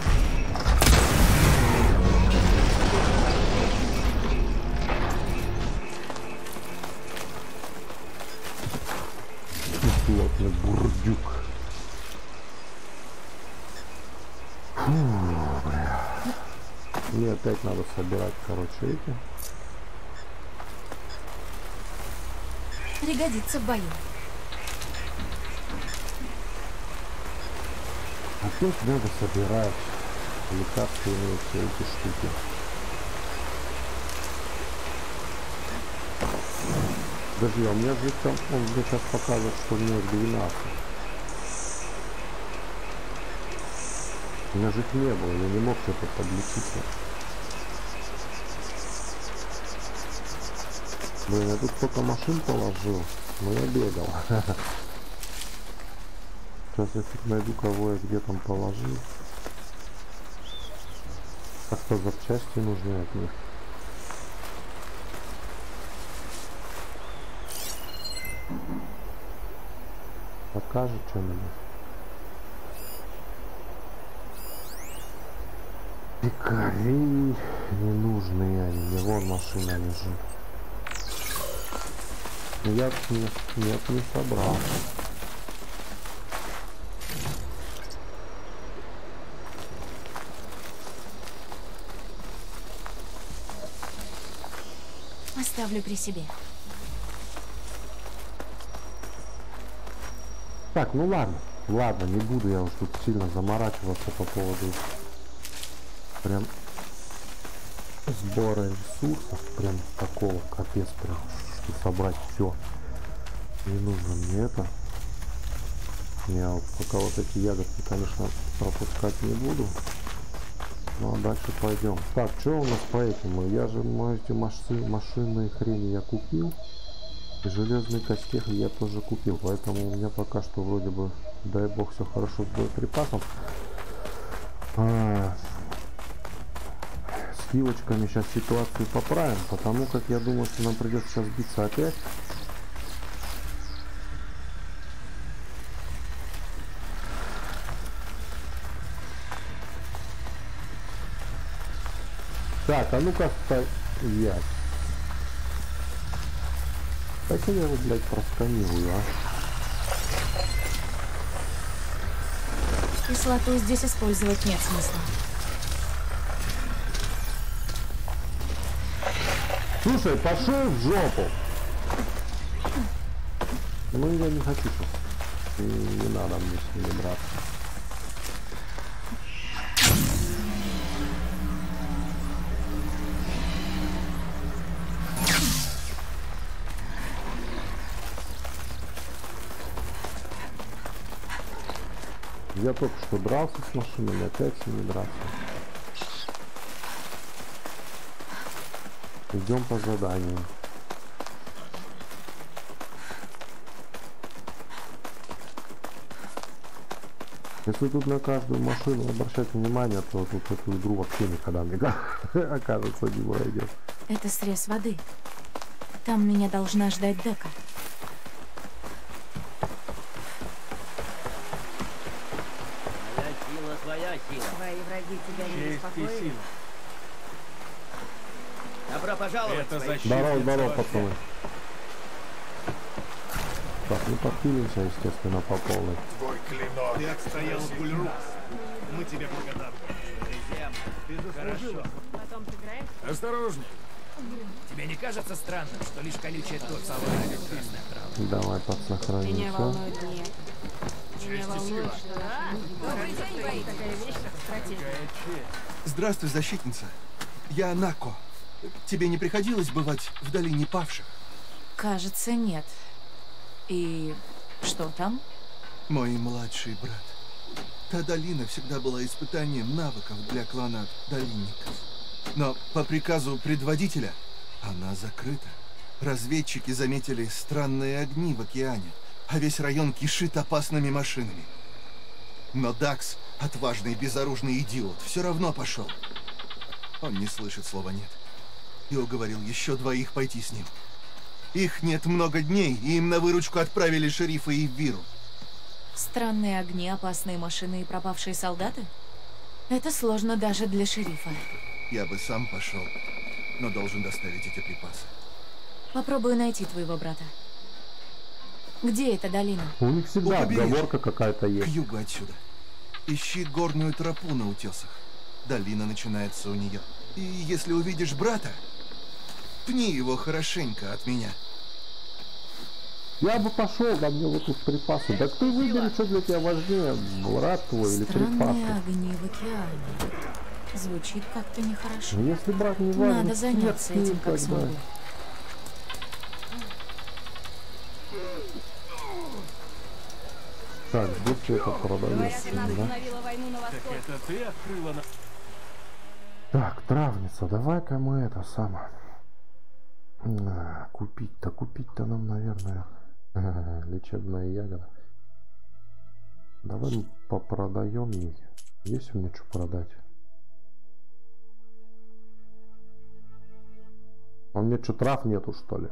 Эти. Пригодится в бою. Опять надо собирать лекарственные все эти штуки. Подожди, а у меня же там, он мне сейчас показывает, что у меня их 12. У меня же их не было, я не мог что-то подлечиться. Блин, я тут столько машин положил, но я бегал. Сейчас я фиг найду, кого я где там положил. Как-то запчасти нужны от них. Покажет что-нибудь. Пикари ненужные они, вон машина лежит. Но я нет, не собрал. Оставлю при себе. Так, ну ладно, ладно, не буду я уж тут сильно заморачиваться по поводу прям сбора ресурсов, прям такого капец прям, что собрать все. Не нужно мне это. Я вот пока вот эти ягодки, конечно, пропускать не буду. Ну а дальше пойдем. Так, что у нас по этому? Я же эти машины, машинные хрени я купил. И железный костях я тоже купил. Поэтому у меня пока что вроде бы, дай бог, все хорошо с боеприпасом. А, с вилочками сейчас ситуацию поправим. Потому как я думаю, что нам придется сейчас биться опять. Так, а ну-ка стоять. Дайте я его, блядь, просканирую, а. Кислоту здесь использовать нет смысла. Слушай, пошел в жопу. Ну, я не хочу сейчас. Не, надо мне с ними драться. Я только что дрался с машинами, опять с ними драться. Идем по заданию. Если тут на каждую машину обращать внимание, то тут эту игру вообще никогда мне окажется не пройдет. Это срез воды. Там меня должна ждать Дека. Моя сила, твоя сила. Твои враги тебя не Честь и беспокоили? сила. Добро пожаловать, Это защита. Здорово, здорово, пацаны. Так, ну подпилимся, естественно, по полной. Ты отстоял Бульру. Мы тебе благодарны. Друзьям. Хорошо. Осторожно. Тебе не кажется странным, что лишь колючая точка как красная трава? Давай Меня волнует не это. Меня волнует, что такая вещь, как стратегия. Здравствуй, защитница. Я Нако. Тебе не приходилось бывать в долине павших? Кажется, нет. И что там? Мой младший брат. Та долина всегда была испытанием навыков для клана долинников. Но по приказу предводителя она закрыта. Разведчики заметили странные огни в океане, а весь район кишит опасными машинами. Но Дакс, отважный безоружный идиот, все равно пошел. Он не слышит слова «нет» и уговорил еще двоих пойти с ним. Их нет много дней, и им на выручку отправили шерифа и Виру. Странные огни, опасные машины и пропавшие солдаты? Это сложно даже для шерифа. Я бы сам пошел, но должен доставить эти припасы. Попробую найти твоего брата. Где эта долина? У них всегда У побережья. отговорка какая-то К есть. югу отсюда. Ищи горную тропу на утесах. Долина начинается у нее. И если увидишь брата, пни его хорошенько от меня. Я бы пошел, да мне вот тут припасы. Так ты выбери, что для тебя важнее, брат твой или Странные припасы. огни в океане. Звучит как-то нехорошо. Ну, Если брат не важен, Надо заняться нет, этим, как тогда. смогу. Так, где все это продается, она да? остановила войну на востоке. Это ты открыла на... Так, травница, давай-ка мы это самое. А, Купить-то, купить-то нам, наверное, лечебная ягода. Давай мы попродаем ей. Есть у меня что продать? А у меня что, трав нету, что ли?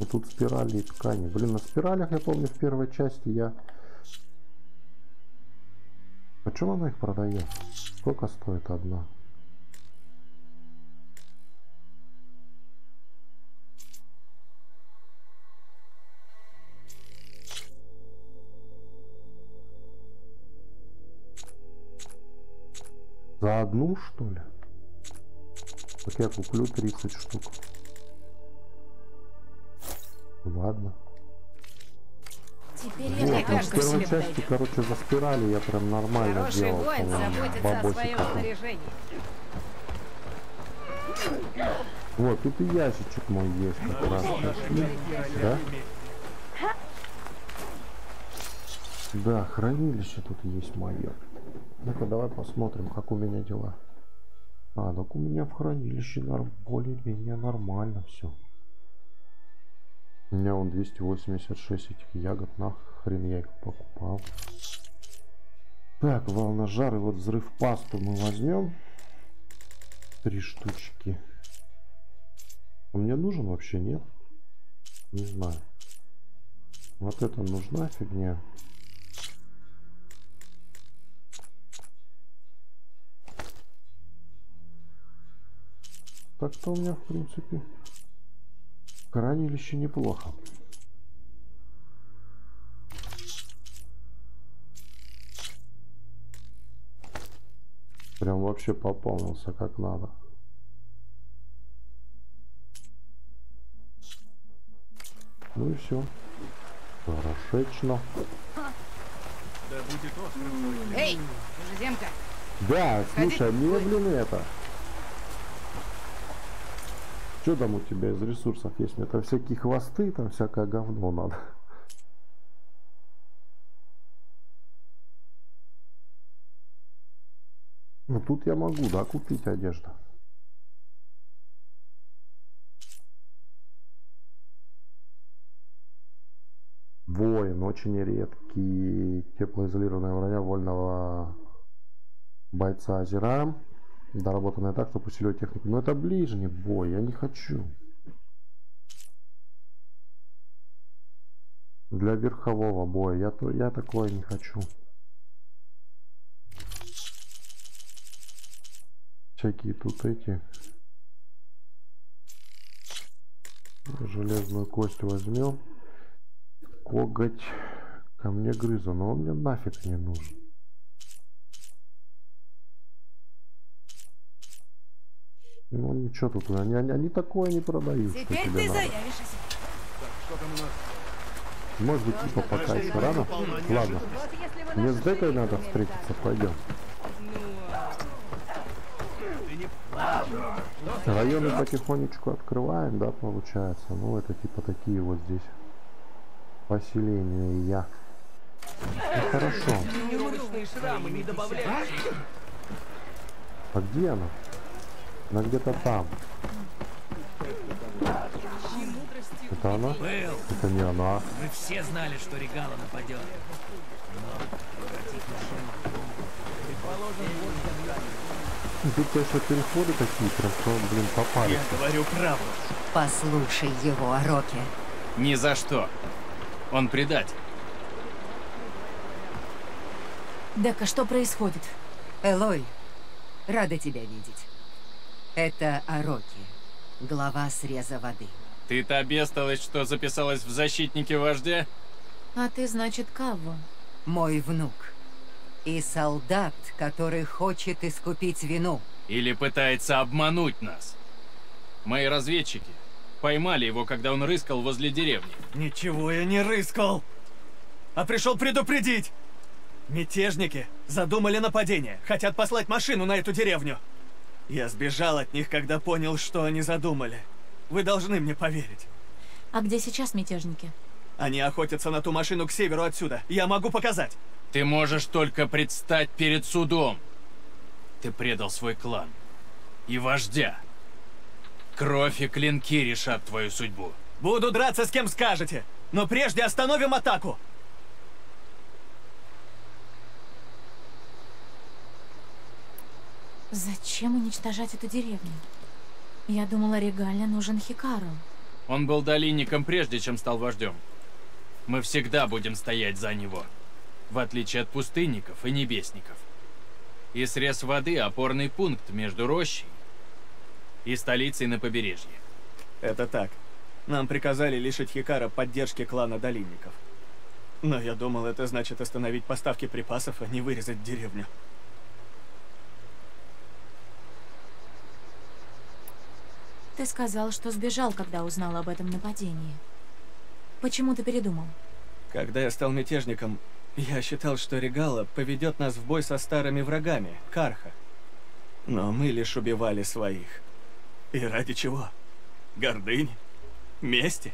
Ну, тут спирали и ткани. Блин, на спиралях, я помню, в первой части я... Почему она их продает? Сколько стоит одна? За одну, что ли? Так я куплю 30 штук. Ладно. Теперь Вот, я ну, в первой части, короче, за спирали я прям нормально Хороший делал. воин по-моему, заботится о бабосик своем какой. снаряжении. Вот, тут и ящичек мой есть как раз. Да? Да, хранилище тут есть мое. Ну-ка, давай посмотрим, как у меня дела. А, так у меня в хранилище более-менее нормально все. У меня он 286 этих ягод, нахрен я их покупал. Так, волножар и вот взрыв пасту мы возьмем. Три штучки. А мне нужен вообще, нет? Не знаю. Вот это нужна фигня. Так-то у меня, в принципе, хранилище неплохо. Прям вообще пополнился как надо. Ну и все. Хорошечно. Да будет хлеб. Эй, чужеземка, Да, Сходи. слушай, а мне, блин, это. Что там у тебя из ресурсов есть? Мне там всякие хвосты, там всякое говно надо. Ну тут я могу, да, купить одежду. Воин, очень редкий теплоизолированная броня вольного бойца Азера. Доработанная так, чтобы усиливать технику. Но это ближний бой, я не хочу. Для верхового боя. Я, то, я такое не хочу. Всякие тут эти. Железную кость возьмем. Коготь ко мне грызу, но он мне нафиг не нужен. Ну ничего тут, они, они, они такое не продают, что теперь тебе ты заявишься. Что там у нас? Может быть, типа пока еще рано. Ладно, Вот мне с Декой надо встретиться, пойдем. Не... Районы потихонечку открываем, да, получается. Ну, это типа такие вот здесь поселения я. Ну, хорошо. Добавляешь. А где она? Она где-то там. Это она? Был. Это не она. Мы все знали, что Регала нападет. Ну, Тут, конечно, переходы такие, прям что, блин, попали. Я говорю правду. Послушай его, Ароки. Ни за что. Он предатель. Дека, что происходит? Элой, рада тебя видеть. Это Ароки, глава среза воды. Ты та бестолочь, что записалась в защитники вождя? А ты, значит, кого? Мой внук. И солдат, который хочет искупить вину. Или пытается обмануть нас? Мои разведчики поймали его, когда он рыскал возле деревни. Ничего я не рыскал, а пришел предупредить. Мятежники задумали нападение, хотят послать машину на эту деревню. Я сбежал от них, когда понял, что они задумали. Вы должны мне поверить. А где сейчас мятежники? Они охотятся на ту машину к северу отсюда. Я могу показать. Ты можешь только предстать перед судом. Ты предал свой клан. И вождя. Кровь и клинки решат твою судьбу. Буду драться с кем скажете. Но прежде остановим атаку. Зачем уничтожать эту деревню? Я думала, Регале нужен Хикару. Он был долинником прежде, чем стал вождем. Мы всегда будем стоять за него. В отличие от пустынников и небесников. И срез воды – опорный пункт между рощей и столицей на побережье. Это так. Нам приказали лишить Хикара поддержки клана долинников. Но я думал, это значит остановить поставки припасов, а не вырезать деревню. Ты сказал, что сбежал, когда узнал об этом нападении. Почему ты передумал? Когда я стал мятежником, я считал, что Регала поведет нас в бой со старыми врагами, Карха. Но мы лишь убивали своих. И ради чего? Гордыни? Мести?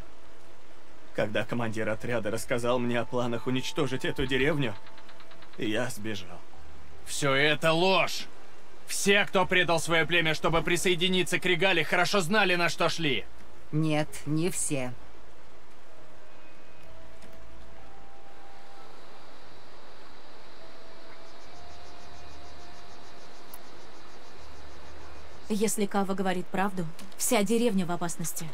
Когда командир отряда рассказал мне о планах уничтожить эту деревню, я сбежал. Все это ложь! Все, кто предал свое племя, чтобы присоединиться к Регале, хорошо знали, на что шли. Нет, не все. Если Кава говорит правду, вся деревня в опасности.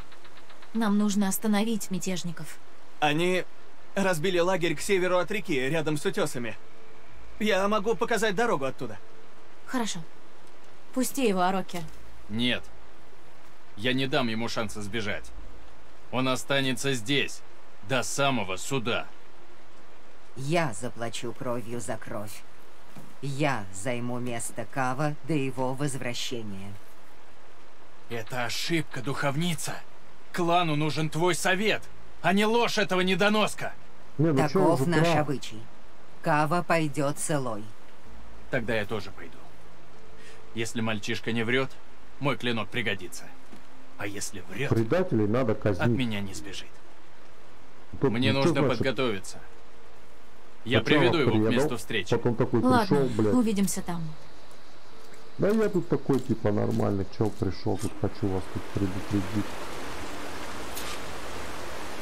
Нам нужно остановить мятежников. Они разбили лагерь к северу от реки, рядом с утесами. Я могу показать дорогу оттуда. Хорошо. Пусти его, Ароки. Нет. Я не дам ему шанса сбежать. Он останется здесь, до самого суда. Я заплачу кровью за кровь. Я займу место Кава до его возвращения. Это ошибка, духовница. Клану нужен твой совет, а не ложь этого недоноска. Не, ну чё, Таков уже наш обычай. Кава пойдет целой. Тогда я тоже пойду. Если мальчишка не врет, мой клинок пригодится. А если врет, Предателей надо от казнить. меня не сбежит. Тут Мне нужно значит, подготовиться. Я сначала приведу его к приедал, месту встречи. Потом такой Ладно, пришел, блядь. увидимся там. Да я тут такой типа нормальный чел пришел, тут хочу вас тут предупредить.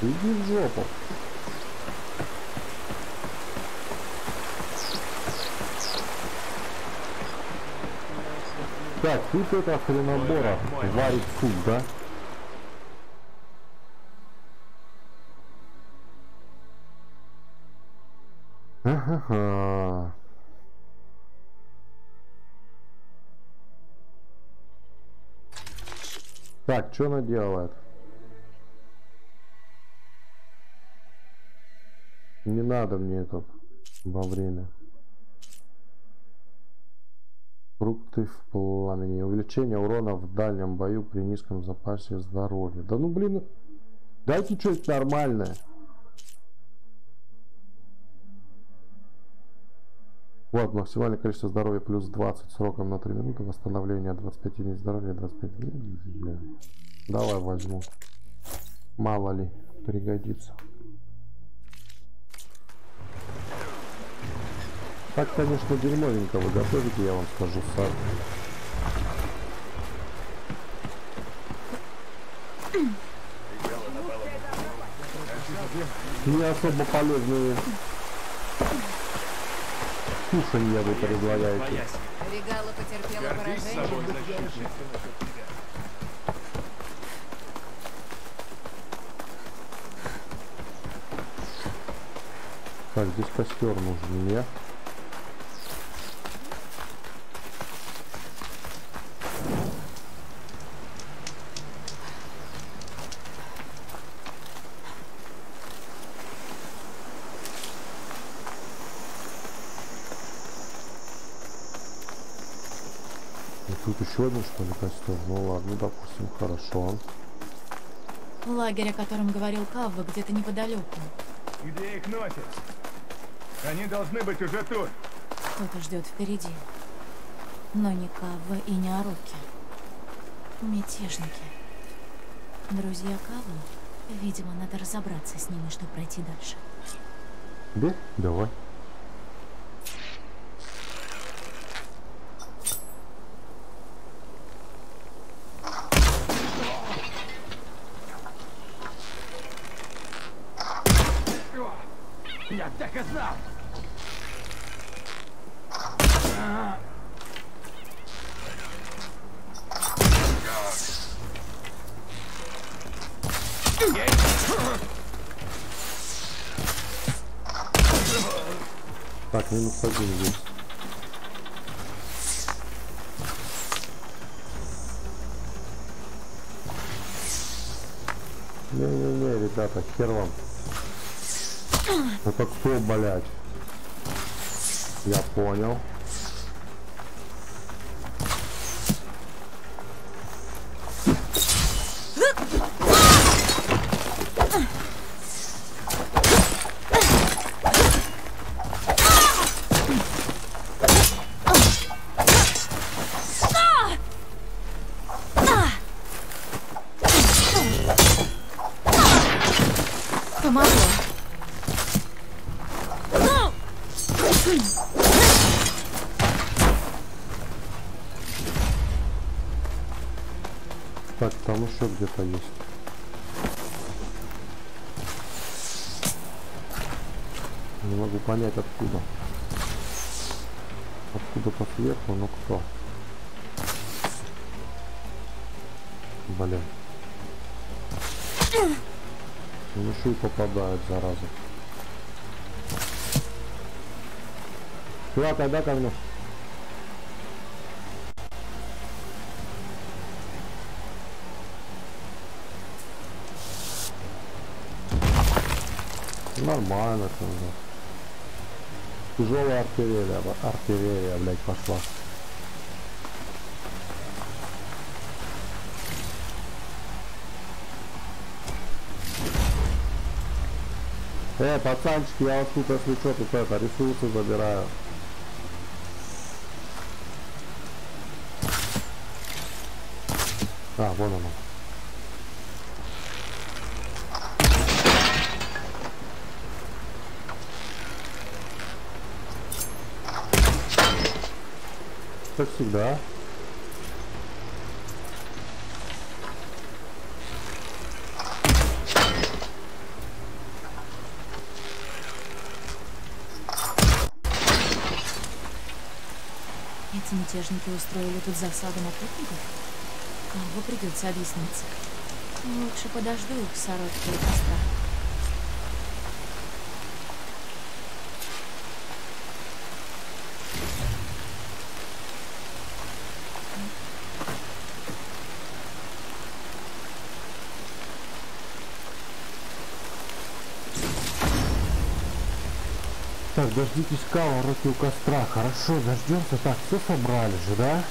Иди в жопу. Так, тут это хренобора варит суп, да? Ага. Так, что она делает? Не надо мне это во время. Фрукты в пламени. Увеличение урона в дальнем бою при низком запасе здоровья. Да ну блин, дайте что-нибудь нормальное. Вот, максимальное количество здоровья плюс 20 сроком на 3 минуты. Восстановление 25 единиц здоровья, 25 минут. Бля. Давай возьму. Мало ли, пригодится. Так, конечно, дерьмовенько вы готовите, я вам скажу сам. Не особо полезные кушанья вы предлагаете. Регала потерпела поражение. Так, здесь костер нужен мне. тут еще один, что ли, костюм? Ну ладно, допустим, хорошо. Лагерь, о котором говорил Кавва, где-то неподалеку. Где их носят? Они должны быть уже тут. Кто-то ждет впереди. Но не Кавва и не Аруки. Мятежники. Друзья Кавы. Видимо, надо разобраться с ними, чтобы пройти дальше. Да? Давай. Там еще где-то есть. Не могу понять откуда. Откуда-то сверху, но кто? Блин. Он еще и попадает, зараза. Чувак, айда ко мне. Нормально все у. Тяжелая артиллерия, артиллерия, блядь, пошла. Э, пацанчики, я вас тут, если что, тут это, ресурсы забираю. А, вон оно. Как всегда. Эти мятежники устроили тут засаду на путников? Кого придется объясниться? Лучше подожду их в сородке у костра. Так, дождитесь кава, руки у костра. Хорошо, дождемся. Так, все собрали же, да?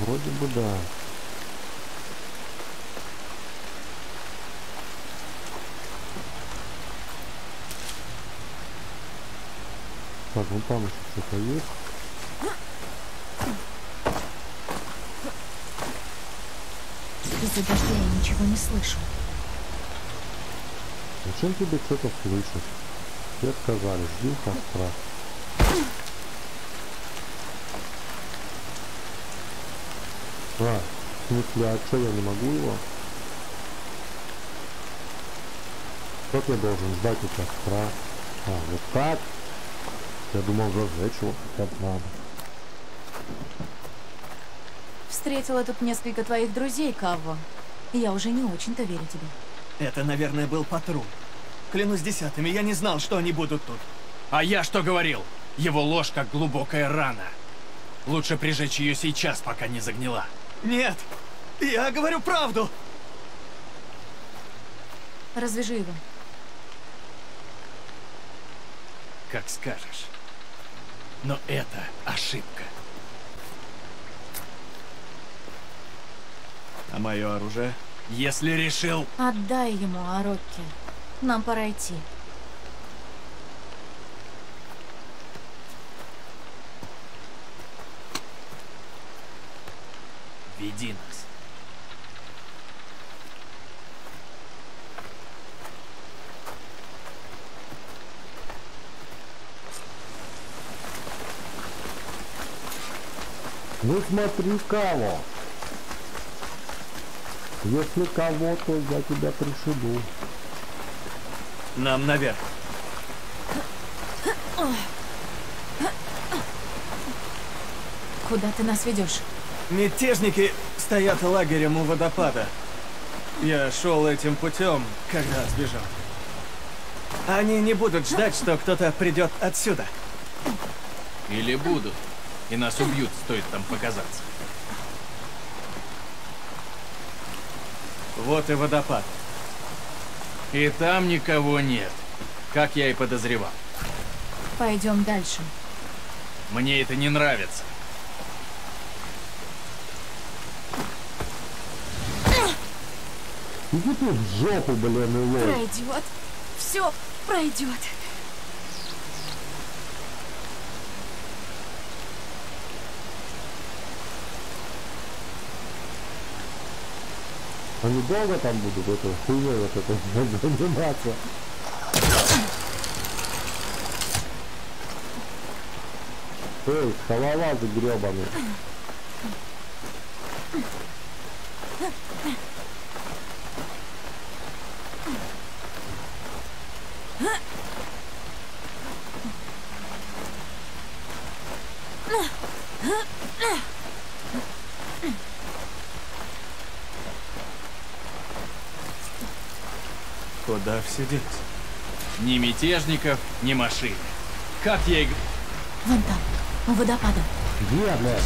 Вроде бы да. Так, ну там еще что-то есть. Из-за дождя я ничего не слышу. Зачем тебе что-то слышать? Все сказали, жди костра. А, в смысле, а что я не могу его? Как я должен ждать у костра? А, вот так? Я думал, зажечь его хотя бы надо. Встретила тут несколько твоих друзей, Кавво. Я уже не очень-то верю тебе. Это, наверное, был патруль. Клянусь десятыми, я не знал, что они будут тут. А я что говорил? Его ложь как глубокая рана. Лучше прижечь ее сейчас, пока не загнила. Нет, я говорю правду. Развяжи его. Как скажешь. Но это ошибка. А мое оружие? Если решил... Отдай ему, Арокки. Нам пора идти. Веди нас. Ну смотри кого. Если кого, то я тебя пришибу. Нам наверх. Куда ты нас ведешь? Мятежники стоят лагерем у водопада. Я шел этим путем, когда сбежал. Они не будут ждать, что кто-то придет отсюда. Или будут. И нас убьют, стоит там показаться. Вот и водопад. И там никого нет. Как я и подозревал. Пойдем дальше. Мне это не нравится. Иди ты в жопу, блин, Илой. Пройдет. Все пройдет. Они долго там будут это хуйней вот это заниматься? Эй, скалолазы гребаные. Куда все делись? Ни мятежников, ни машин. Как я и... Вон там, у водопада. Где, блядь?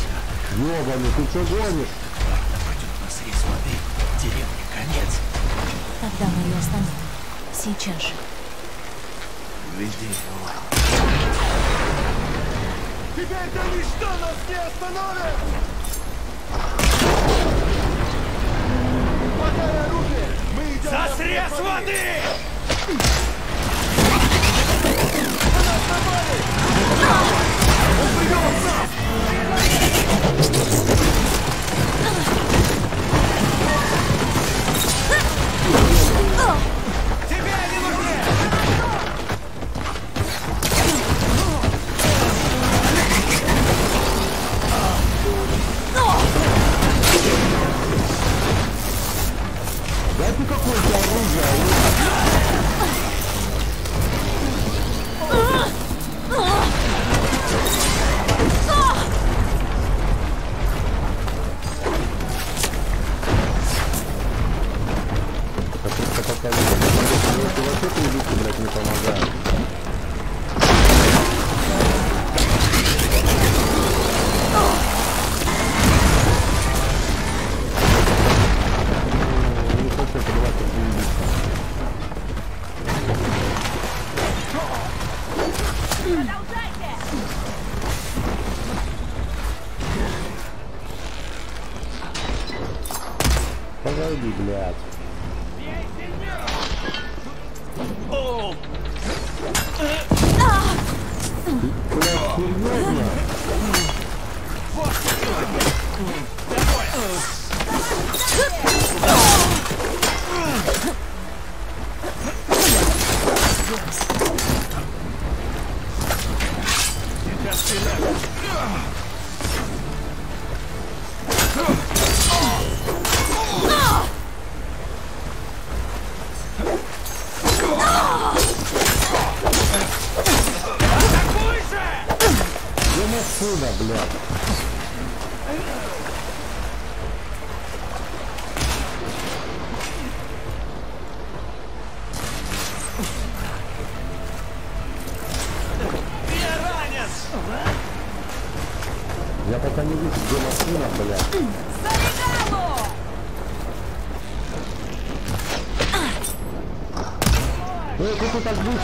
Ёбаный, ты что гонишь? Пойдет на срез воды, деревне конец. Тогда мы ее остановим. Сейчас же. Веди его. Теперь-то ничто нас не остановит! Хватай оружие! Мы идем За срез воды! Он придет нас!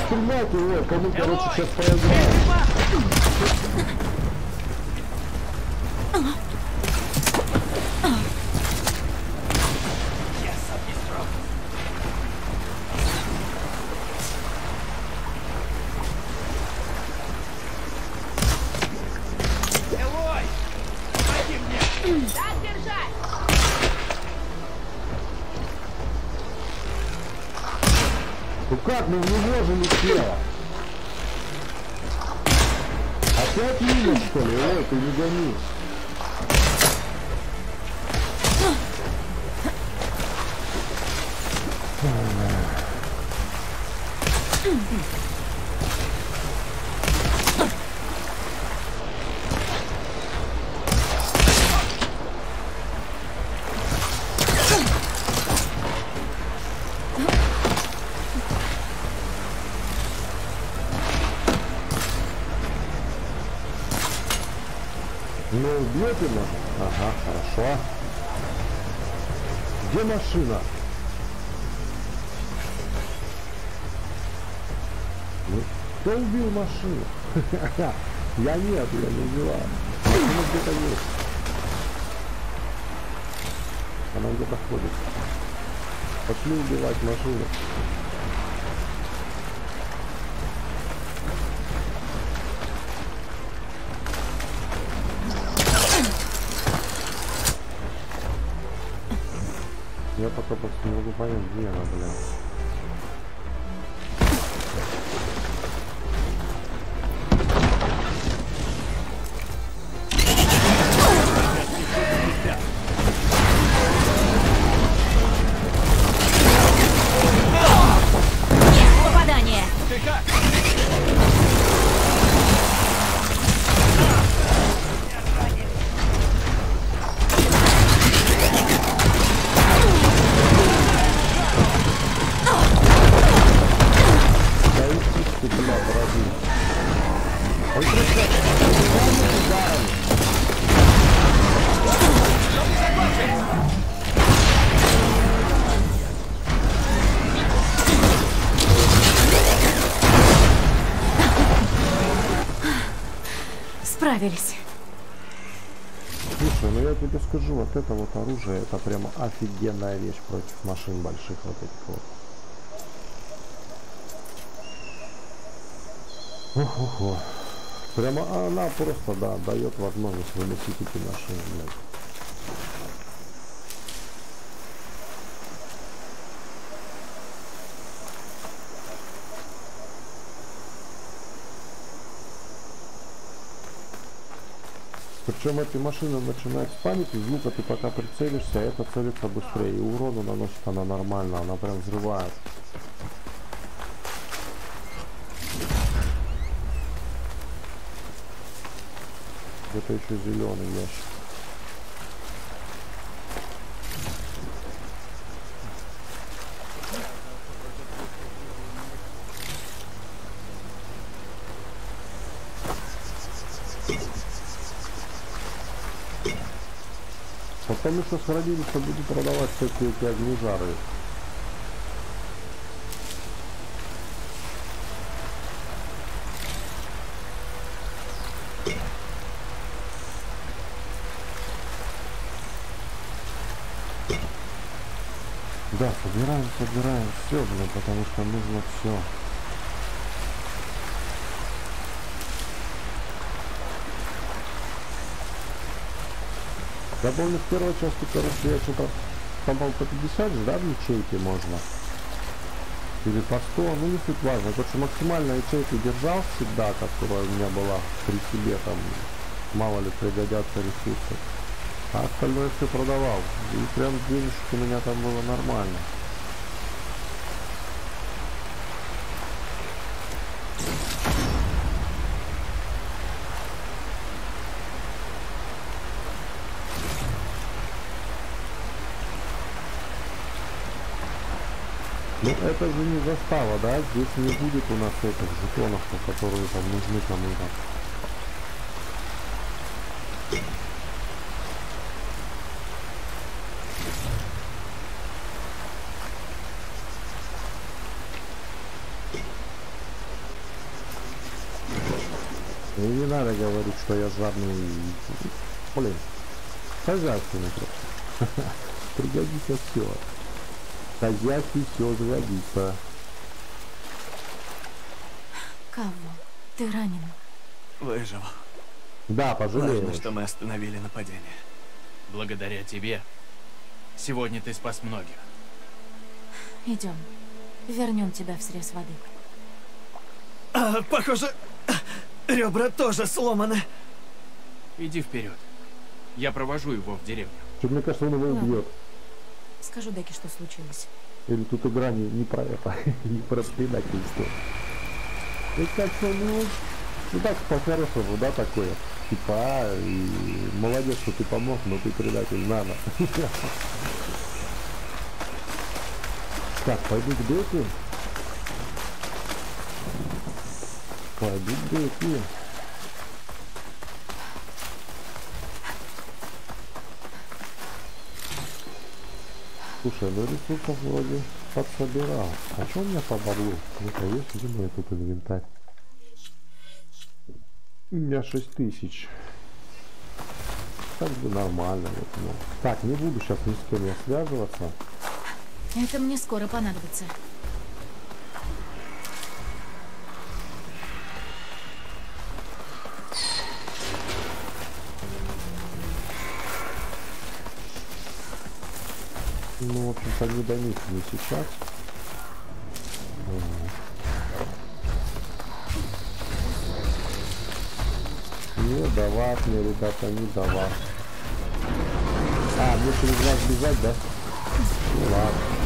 Стрелять, его, кому, короче, сейчас проиграешь. Может? Ага, хорошо. Где машина? Ну, кто убил машину? Я нет, я не убиваю. Машина где-то есть. Она где-то ходит. Пошли убивать машину. Просто не могу понять, где она, Справились. Слушай, ну я тебе скажу, вот это вот оружие, это прямо офигенная вещь против машин больших вот этих вот. Ох-ох-ох. Прямо она просто, да, дает возможность выносить эти машины, блядь. Причем эти машины начинают спамить, из лука ты пока прицелишься, это целится быстрее. И урону наносит она нормально, она прям взрывает. Это еще зеленый ящик. Еще с хранилища будет продавать всякие эти огнежары. Да, собираем, собираем все, блин, потому что нужно все. Я помню, в первой части, короче, я что-то, по-моему, по 50 же, да, в ячейке можно? Или по 100, ну не суть важно. Короче, максимальная ячейка держал всегда, которая у меня была при себе, там, мало ли пригодятся ресурсы. А остальное все продавал. И прям денежек у меня там было нормально. Ну это же не застава, да? Здесь не будет у нас этих жетонов, которые там нужны кому-то. И не надо говорить, что я жадный. Блин, хозяйственный просто. Пригодится все. Хозяйстве все сгодится. Каву, ты ранен. Выжил. Да, пожалеешь. Важно, что мы остановили нападение. Благодаря тебе. Сегодня ты спас многих. Идем. Вернем тебя в срез воды. А, похоже, ребра тоже сломаны. Иди вперед. Я провожу его в деревню. Что, мне кажется, он его убьет. Скажу Деке, что случилось. Или тут игра не, не про это, не про предательство. И как ну, ну так по-хорошему, да, такое. Типа, а, и молодец, что ты помог, но ты предатель, надо. Так, пойду к Деке. Пойду к Деке. Слушай, ну ресурсов вроде подсобирал. А что у меня по баблу? Ну-ка, есть где мой тут инвентарь? У меня 6 тысяч. Так бы нормально. Вот, ну. Так, не буду сейчас ни с кем я связываться. Это мне скоро понадобится. Ну, в общем-то, не до них не сейчас. Не до вас, мне, ребята, не до вас. А, мне через вас бежать, да? Ну ладно.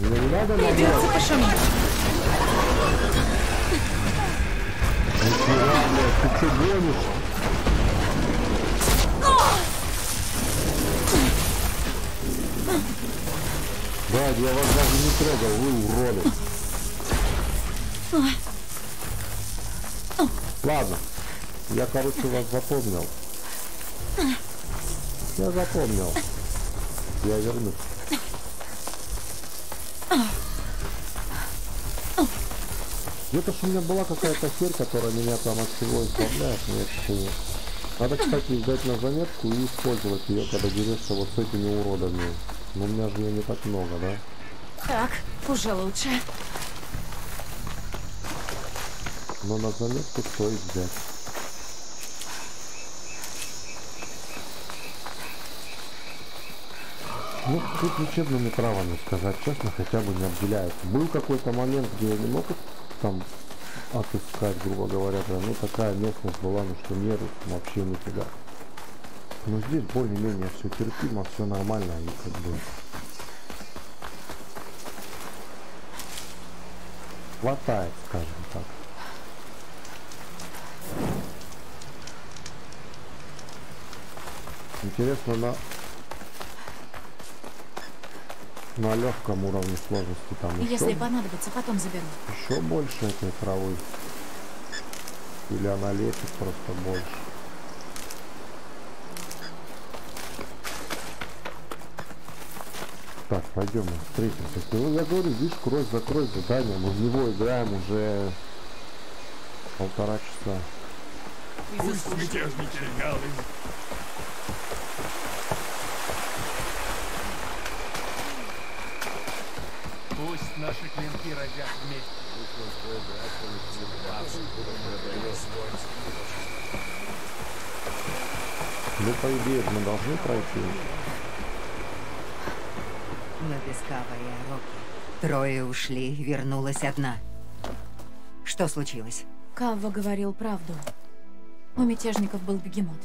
Мне не надо на Придется пошуметь. Нифига, ты что гонишь? Да, я вас даже не трогал, вы уроды. Ладно, я, короче, вас запомнил. Я запомнил. Я вернусь. Где-то ж у меня была какая-то херь, которая меня там от всего избавляет, я почему. Надо, кстати, взять на заметку и использовать ее, когда дерешься вот с этими уродами. Но у меня же ее не так много, да? Так, уже лучше. Но на заметку стоит взять. Ну, тут лечебными травами, сказать честно, хотя бы не обделяют. Был какой-то момент, где я не мог там отыскать, грубо говоря, прям, ну такая местность была, ну что нету вообще нифига. Но здесь более-менее все терпимо, все нормально и как бы хватает, скажем так. Интересно на на легком уровне сложности там еще, Если понадобится, потом заберу. еще больше этой травы. Или она лечит просто больше. Так, пойдем мы встретимся. Ну, я говорю, видишь, кровь за кровь задание. Мы в него играем уже полтора часа. Пусть мятежники Пусть наши клинки родят вместе. Ну, по идее, мы должны пройти. Но без Кава и Ароки. Трое ушли, вернулась одна. Что случилось? Кавва говорил правду. У мятежников был бегемот.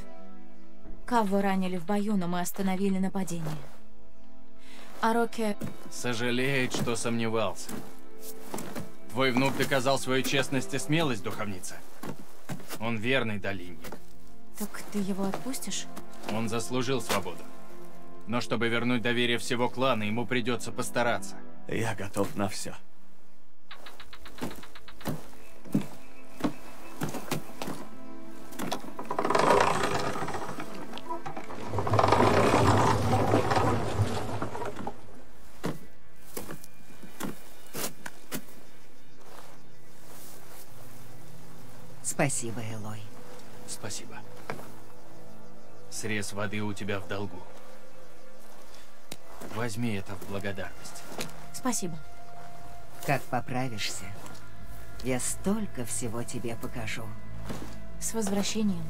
Кавва ранили в бою, но мы остановили нападение. А. Сожалеет, что сомневался. Твой внук доказал свою честность и смелость, духовница. Он верный долинник. Так ты его отпустишь? Он заслужил свободу. Но чтобы вернуть доверие всего клана, ему придется постараться. Я готов на все. Спасибо, Элой. Спасибо. Срез воды у тебя в долгу. Возьми это в благодарность. Спасибо. Как поправишься, я столько всего тебе покажу. С возвращением.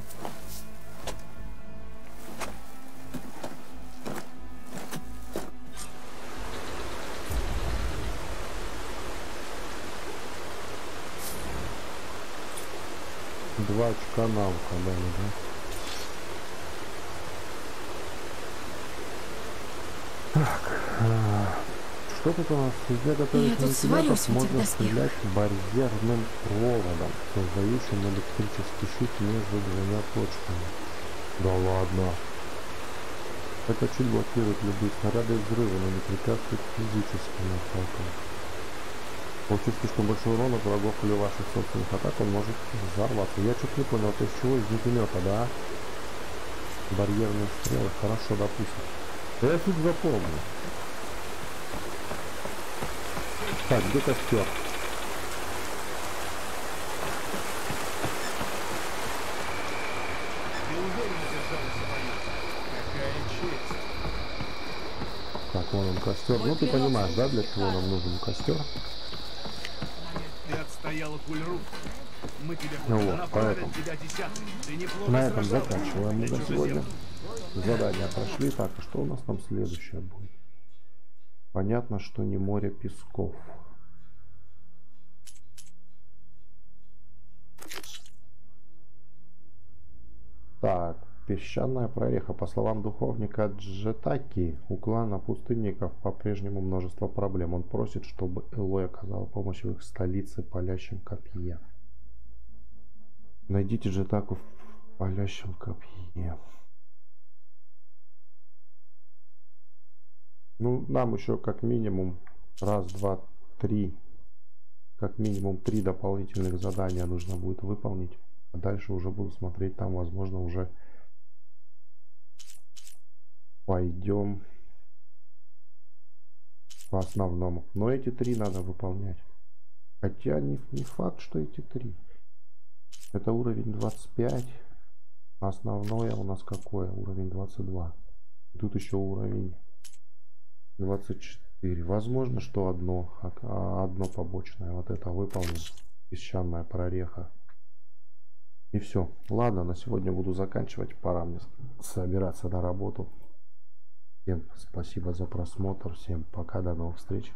Жвачка-навка, да, да. Так, а, что тут у нас? Везде готовить Я тут сварюсь в этих можно доспехах. стрелять барьерным проводом, создающим электрический щит между двумя точками. Да ладно. Это щит блокирует любые снаряды и взрывы, но не препятствует физическим атакам. Получится, что больше урона от врагов или ваших собственных атак он может взорваться. Я что-то не понял, это из чего? Из вертолета, да? Барьерные стрелы, хорошо, допустим. Да я суть запомнил. Так, где костер? Ты. Так, вон он костер. Ну ты понимаешь, да, для чего нам нужен костер? Ты отстояла пульру. Мы тебе Ну вот, поэтому. На этом заканчиваем мы сегодня. Задания прошли. Так, а что у нас там следующее будет? Понятно, что не море песков. Песчаная прореха. По словам духовника Джетаки, у клана пустынников по-прежнему множество проблем. Он просит, чтобы Элой оказал помощь в их столице палящем копье. Найдите Джетаку в палящем копье. Ну, нам еще как минимум раз, два, три, как минимум три дополнительных задания нужно будет выполнить. А дальше уже буду смотреть, там, возможно, уже пойдем по основному. Но эти три надо выполнять. Хотя не, не факт, что эти три. Это уровень 25. Основное у нас какое? Уровень 22. И тут еще уровень 24. Возможно, что одно, а одно побочное. Вот это выполним. Песчаная прореха. И все. Ладно, на сегодня буду заканчивать. Пора мне собираться на работу. Всем спасибо за просмотр. Всем пока. До новых встреч.